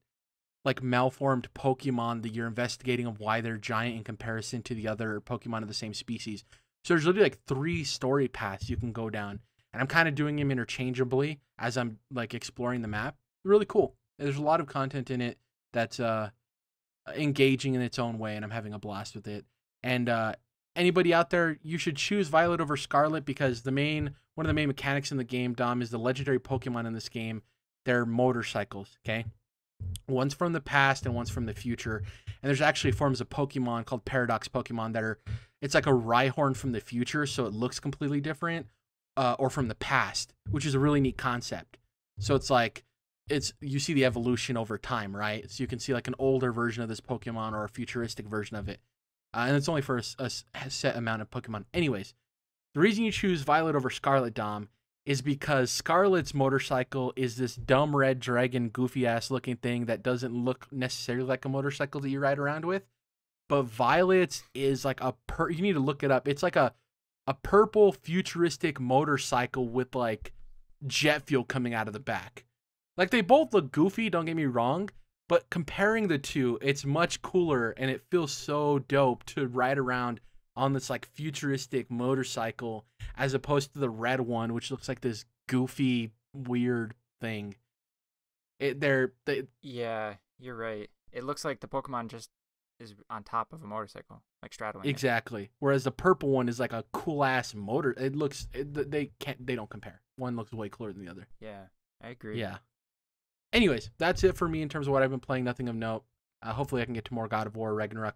like malformed Pokemon that you're investigating of why they're giant in comparison to the other Pokemon of the same species. So there's literally like three story paths you can go down. And I'm kind of doing them interchangeably as I'm like exploring the map. Really cool. There's a lot of content in it that's uh engaging in its own way and I'm having a blast with it. And uh anybody out there, you should choose Violet over Scarlet because the main one of the main mechanics in the game, Dom, is the legendary Pokemon in this game. They're motorcycles, okay? One's from the past and one's from the future. And there's actually forms of Pokemon called Paradox Pokemon that are it's like a Rhyhorn from the future, so it looks completely different, uh, or from the past, which is a really neat concept. So it's like it's you see the evolution over time, right? So you can see like an older version of this Pokemon or a futuristic version of it, uh, and it's only for a set amount of Pokemon. Anyways, the reason you choose Violet over Scarlet, Dom, is because Scarlet's motorcycle is this dumb red dragon, goofy ass looking thing that doesn't look necessarily like a motorcycle that you ride around with. But Violet's is like a per. You need to look it up. It's like a a purple futuristic motorcycle with like jet fuel coming out of the back. Like they both look goofy, don't get me wrong, but comparing the two, it's much cooler and it feels so dope to ride around on this like futuristic motorcycle as opposed to the red one which looks like this goofy weird thing. It they're they yeah, you're right. It looks like the Pokemon just is on top of a motorcycle, like straddling. it. exactly. Whereas the purple one is like a cool ass motor. It looks it, they can't they don't compare. One looks way cooler than the other. Yeah, I agree. Yeah. Anyways, that's it for me in terms of what I've been playing. Nothing of note. Uh, hopefully, I can get to more God of War Ragnarok.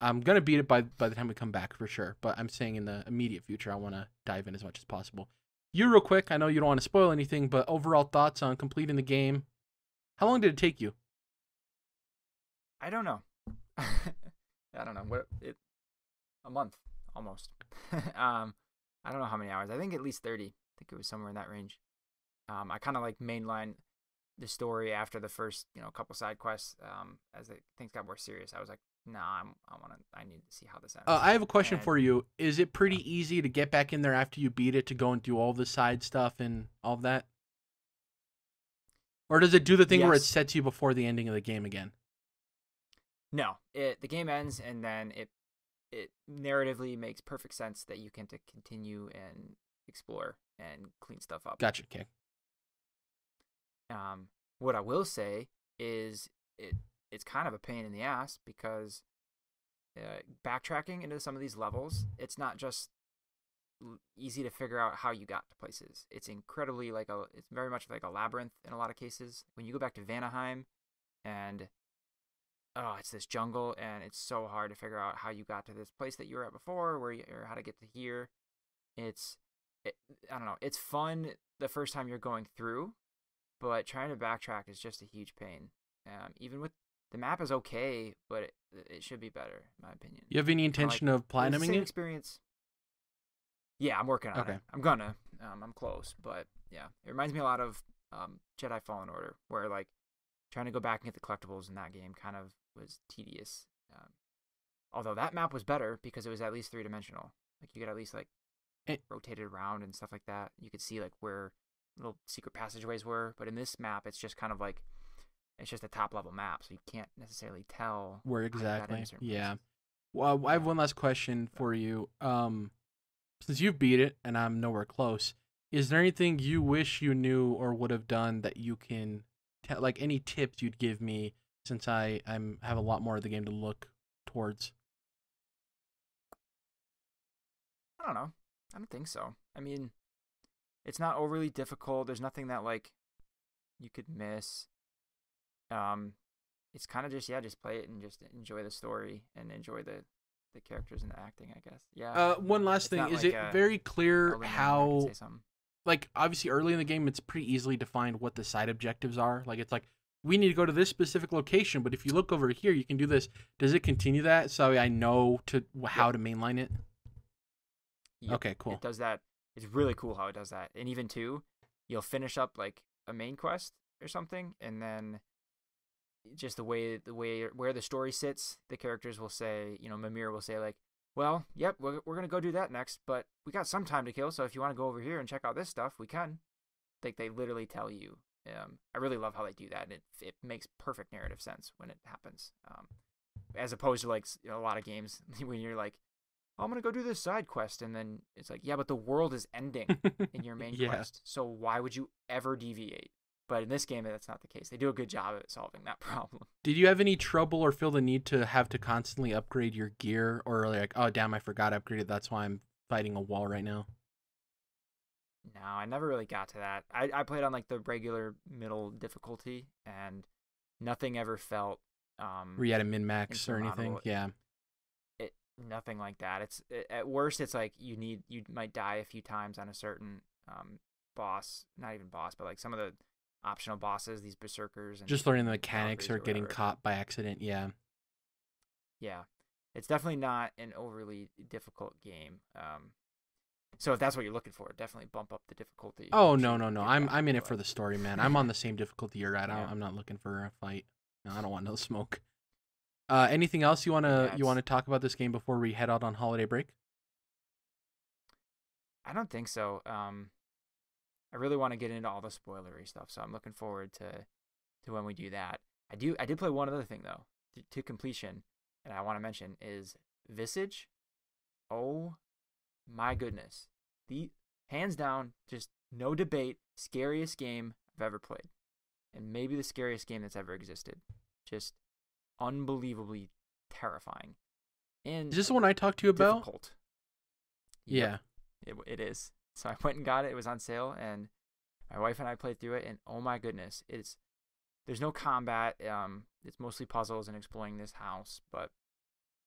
I'm gonna beat it by by the time we come back for sure. But I'm saying in the immediate future, I want to dive in as much as possible. You real quick. I know you don't want to spoil anything, but overall thoughts on completing the game. How long did it take you? I don't know. I don't know what it. A month almost. um, I don't know how many hours. I think at least thirty. I think it was somewhere in that range. Um, I kind of like mainline the story after the first, you know, couple side quests. Um, as the, things got more serious, I was like, nah, I'm, I want to, I need to see how this ends. Uh, I have a question And- for you. Is it pretty easy to get back in there after you beat it to go and do all the side stuff and all of that? Or does it do the thing where it sets you before the ending of the game again? No, it the game ends and then it it narratively makes perfect sense that you can to continue and explore and clean stuff up. Gotcha. Okay. Um, what I will say is it it's kind of a pain in the ass because uh, backtracking into some of these levels, it's not just easy to figure out how you got to places. It's incredibly like a it's very much like a labyrinth in a lot of cases. When you go back to Vanaheim and oh, it's this jungle and it's so hard to figure out how you got to this place that you were at before, where you, or how to get to here. It's it, I don't know. It's fun the first time you're going through, but trying to backtrack is just a huge pain. Um, even with the map is okay, but it, it should be better, in my opinion. You have any Kinda like- intention of It platinuming same it? experience. Yeah, I'm working on Okay. it. I'm gonna. Um, I'm close, but yeah, it reminds me a lot of um, Jedi Fallen Order, where like trying to go back and get the collectibles in that game kind of was tedious. Um, although that map was better because it was at least three dimensional. Like you could at least like Eh. rotate it around and stuff like that. You could see like where little secret passageways were, but in this map, it's just kind of like it's just a top level map, so you can't necessarily tell Where how you got into exactly? Yeah. places. Well, I have one last question for you. Um, since you've beat it and I'm nowhere close, is there anything you wish you knew or would have done that you can, tell, like any tips you'd give me since I I'm have a lot more of the game to look towards? I don't know. I don't think so. I mean, it's not overly difficult. There's nothing that like you could miss. Um, it's kind of just yeah, just play it and just enjoy the story and enjoy the the characters and the acting. I guess. Yeah. Uh, one last thing: is like it a very clear Elden Ring where I can how, like, obviously early in the game, it's pretty easily defined what the side objectives are. Like, it's like we need to go to this specific location, but if you look over here, you can do this. Does it continue that so I know to how to mainline it? Yep, Okay, cool. It does that. It's really cool how it does that. And even two, you'll finish up like a main quest or something, and then just the way the way where the story sits, the characters will say, you know, Mimir will say like, "Well, yep, we're we're gonna go do that next, but we got some time to kill, so if you want to go over here and check out this stuff, we can." Like they literally tell you. Um, I really love how they do that, and it it makes perfect narrative sense when it happens. Um, as opposed to like you know, a lot of games when you're like, oh, I'm gonna go do this side quest, and then it's like, yeah, but the world is ending in your main yeah. quest, so why would you ever deviate? But in this game, that's not the case. They do a good job at solving that problem. Did you have any trouble or feel the need to have to constantly upgrade your gear, or like, oh damn, I forgot to upgrade it. That's why I'm fighting a wall right now. No, I never really got to that. I, I played on like the regular middle difficulty, and nothing ever felt um Where you had a min max or anything? Yeah. it, nothing like that. It's it, at worst, it's like you need you might die a few times on a certain um boss, not even boss, but like some of the optional bosses, these berserkers and Just learning the mechanics Valkyries or getting caught by accident. Yeah. Yeah, it's definitely not an overly difficult game. Um, so if that's what you're looking for, definitely bump up the difficulty. Oh no no no! I'm I'm in it for the story, man. I'm on the same difficulty you're at. Yeah. I'm not looking for a fight. No, I don't want no smoke. Uh, anything else you wanna Yeah, you wanna talk about this game before we head out on holiday break? I don't think so. Um, I really want to get into all the spoilery stuff, so I'm looking forward to to when we do that. I do. I did play one other thing though to, to completion, and I want to mention is Visage. Oh my goodness, the hands down, just no debate, scariest game I've ever played, and maybe the scariest game that's ever existed. Just unbelievably terrifying. And Is this the one I talked to you about? difficult. Yep. Yeah. It, it is. So I went and got it. It was on sale, and my wife and I played through it. And oh my goodness, it's there's no combat. Um, it's mostly puzzles and exploring this house. But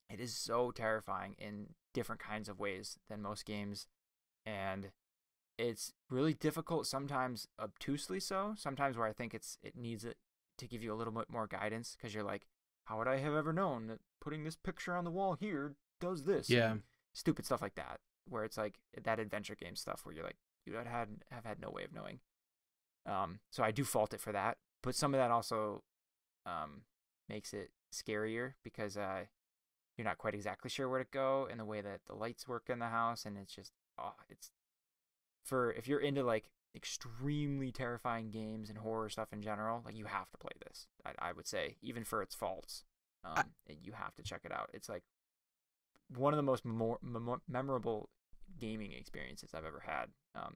it is so terrifying in different kinds of ways than most games, and it's really difficult sometimes obtusely so. Sometimes where I think it's it needs it to give you a little bit more guidance because you're like, how would I have ever known that putting this picture on the wall here does this? Yeah. Stupid stuff like that, where it's like that adventure game stuff where you're like, you had had have had no way of knowing. Um, so I do fault it for that, but some of that also um, makes it scarier because uh, you're not quite exactly sure where to go and the way that the lights work in the house, and it's just oh, it's for if you're into like extremely terrifying games and horror stuff in general, like you have to play this. I, I would say, even for its faults, um, I- you have to check it out. It's like one of the most memo- memorable gaming experiences I've ever had. Um,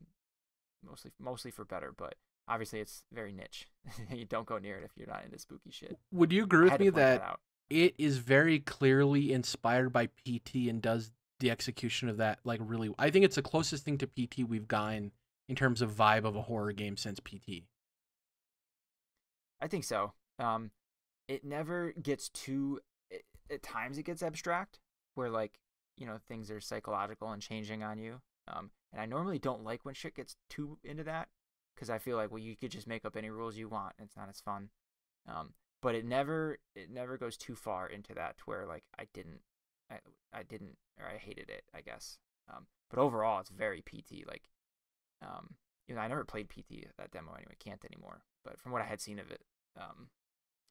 mostly, mostly for better, but obviously it's very niche. you don't go near it if you're not into spooky shit. Would you agree with me point that it is very clearly inspired by PT and does the execution of that like really I think it's the closest thing to PT we've gotten in terms of vibe of a horror game since PT. I think so. Um, it never gets too. It, at times, it gets abstract, where like you know things are psychological and changing on you. Um, and I normally don't like when shit gets too into that, because I feel like well, you could just make up any rules you want. And it's not as fun. Um, but it never it never goes too far into that to where like I didn't I I didn't or I hated it. I guess. Um, but overall, it's very PT. Like, um, you know, I never played PT that demo anyway. Can't anymore. But from what I had seen of it, um,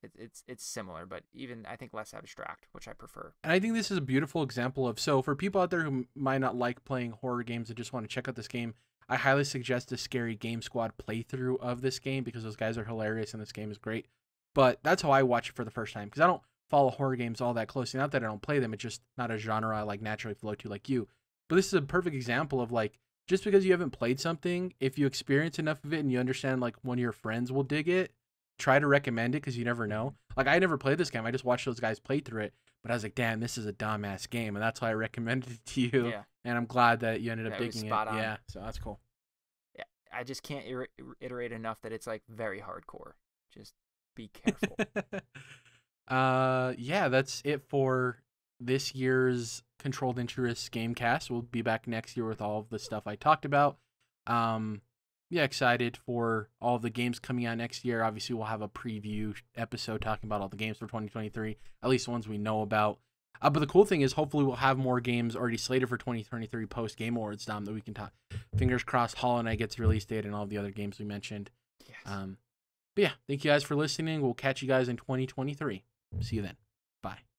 it, it's it's similar, but even I think less abstract, which I prefer. And I think this is a beautiful example of so for people out there who might not like playing horror games and just want to check out this game, I highly suggest a scary game squad playthrough of this game because those guys are hilarious and this game is great. But that's how I watch it for the first time because I don't follow horror games all that closely. Not that I don't play them, it's just not a genre I like naturally flow to like you. But this is a perfect example of like just because you haven't played something, if you experience enough of it and you understand like one of your friends will dig it, try to recommend it because you never know. Like I never played this game. I just watched those guys play through it, but I was like, damn, this is a dumbass game, and that's why I recommended it to you. Yeah, And I'm glad that you ended up Yeah, it digging it. on. Yeah, so that's cool. Yeah, I just can't ir- iterate enough that it's like very hardcore. Just be careful. uh, yeah, that's it for this year's Controlled Interest Gamecast. We'll be back next year with all of the stuff I talked about. Um, yeah, excited for all the games coming out next year. Obviously, we'll have a preview episode talking about all the games for 2023, at least the ones we know about. Uh, but the cool thing is, hopefully, we'll have more games already slated for 2023 post Game Awards, Dom, that we can talk. Fingers crossed, Hollow Knight gets release date and all the other games we mentioned. yes. Um, but yeah, thank you guys for listening. We'll catch you guys in 2023. See you then.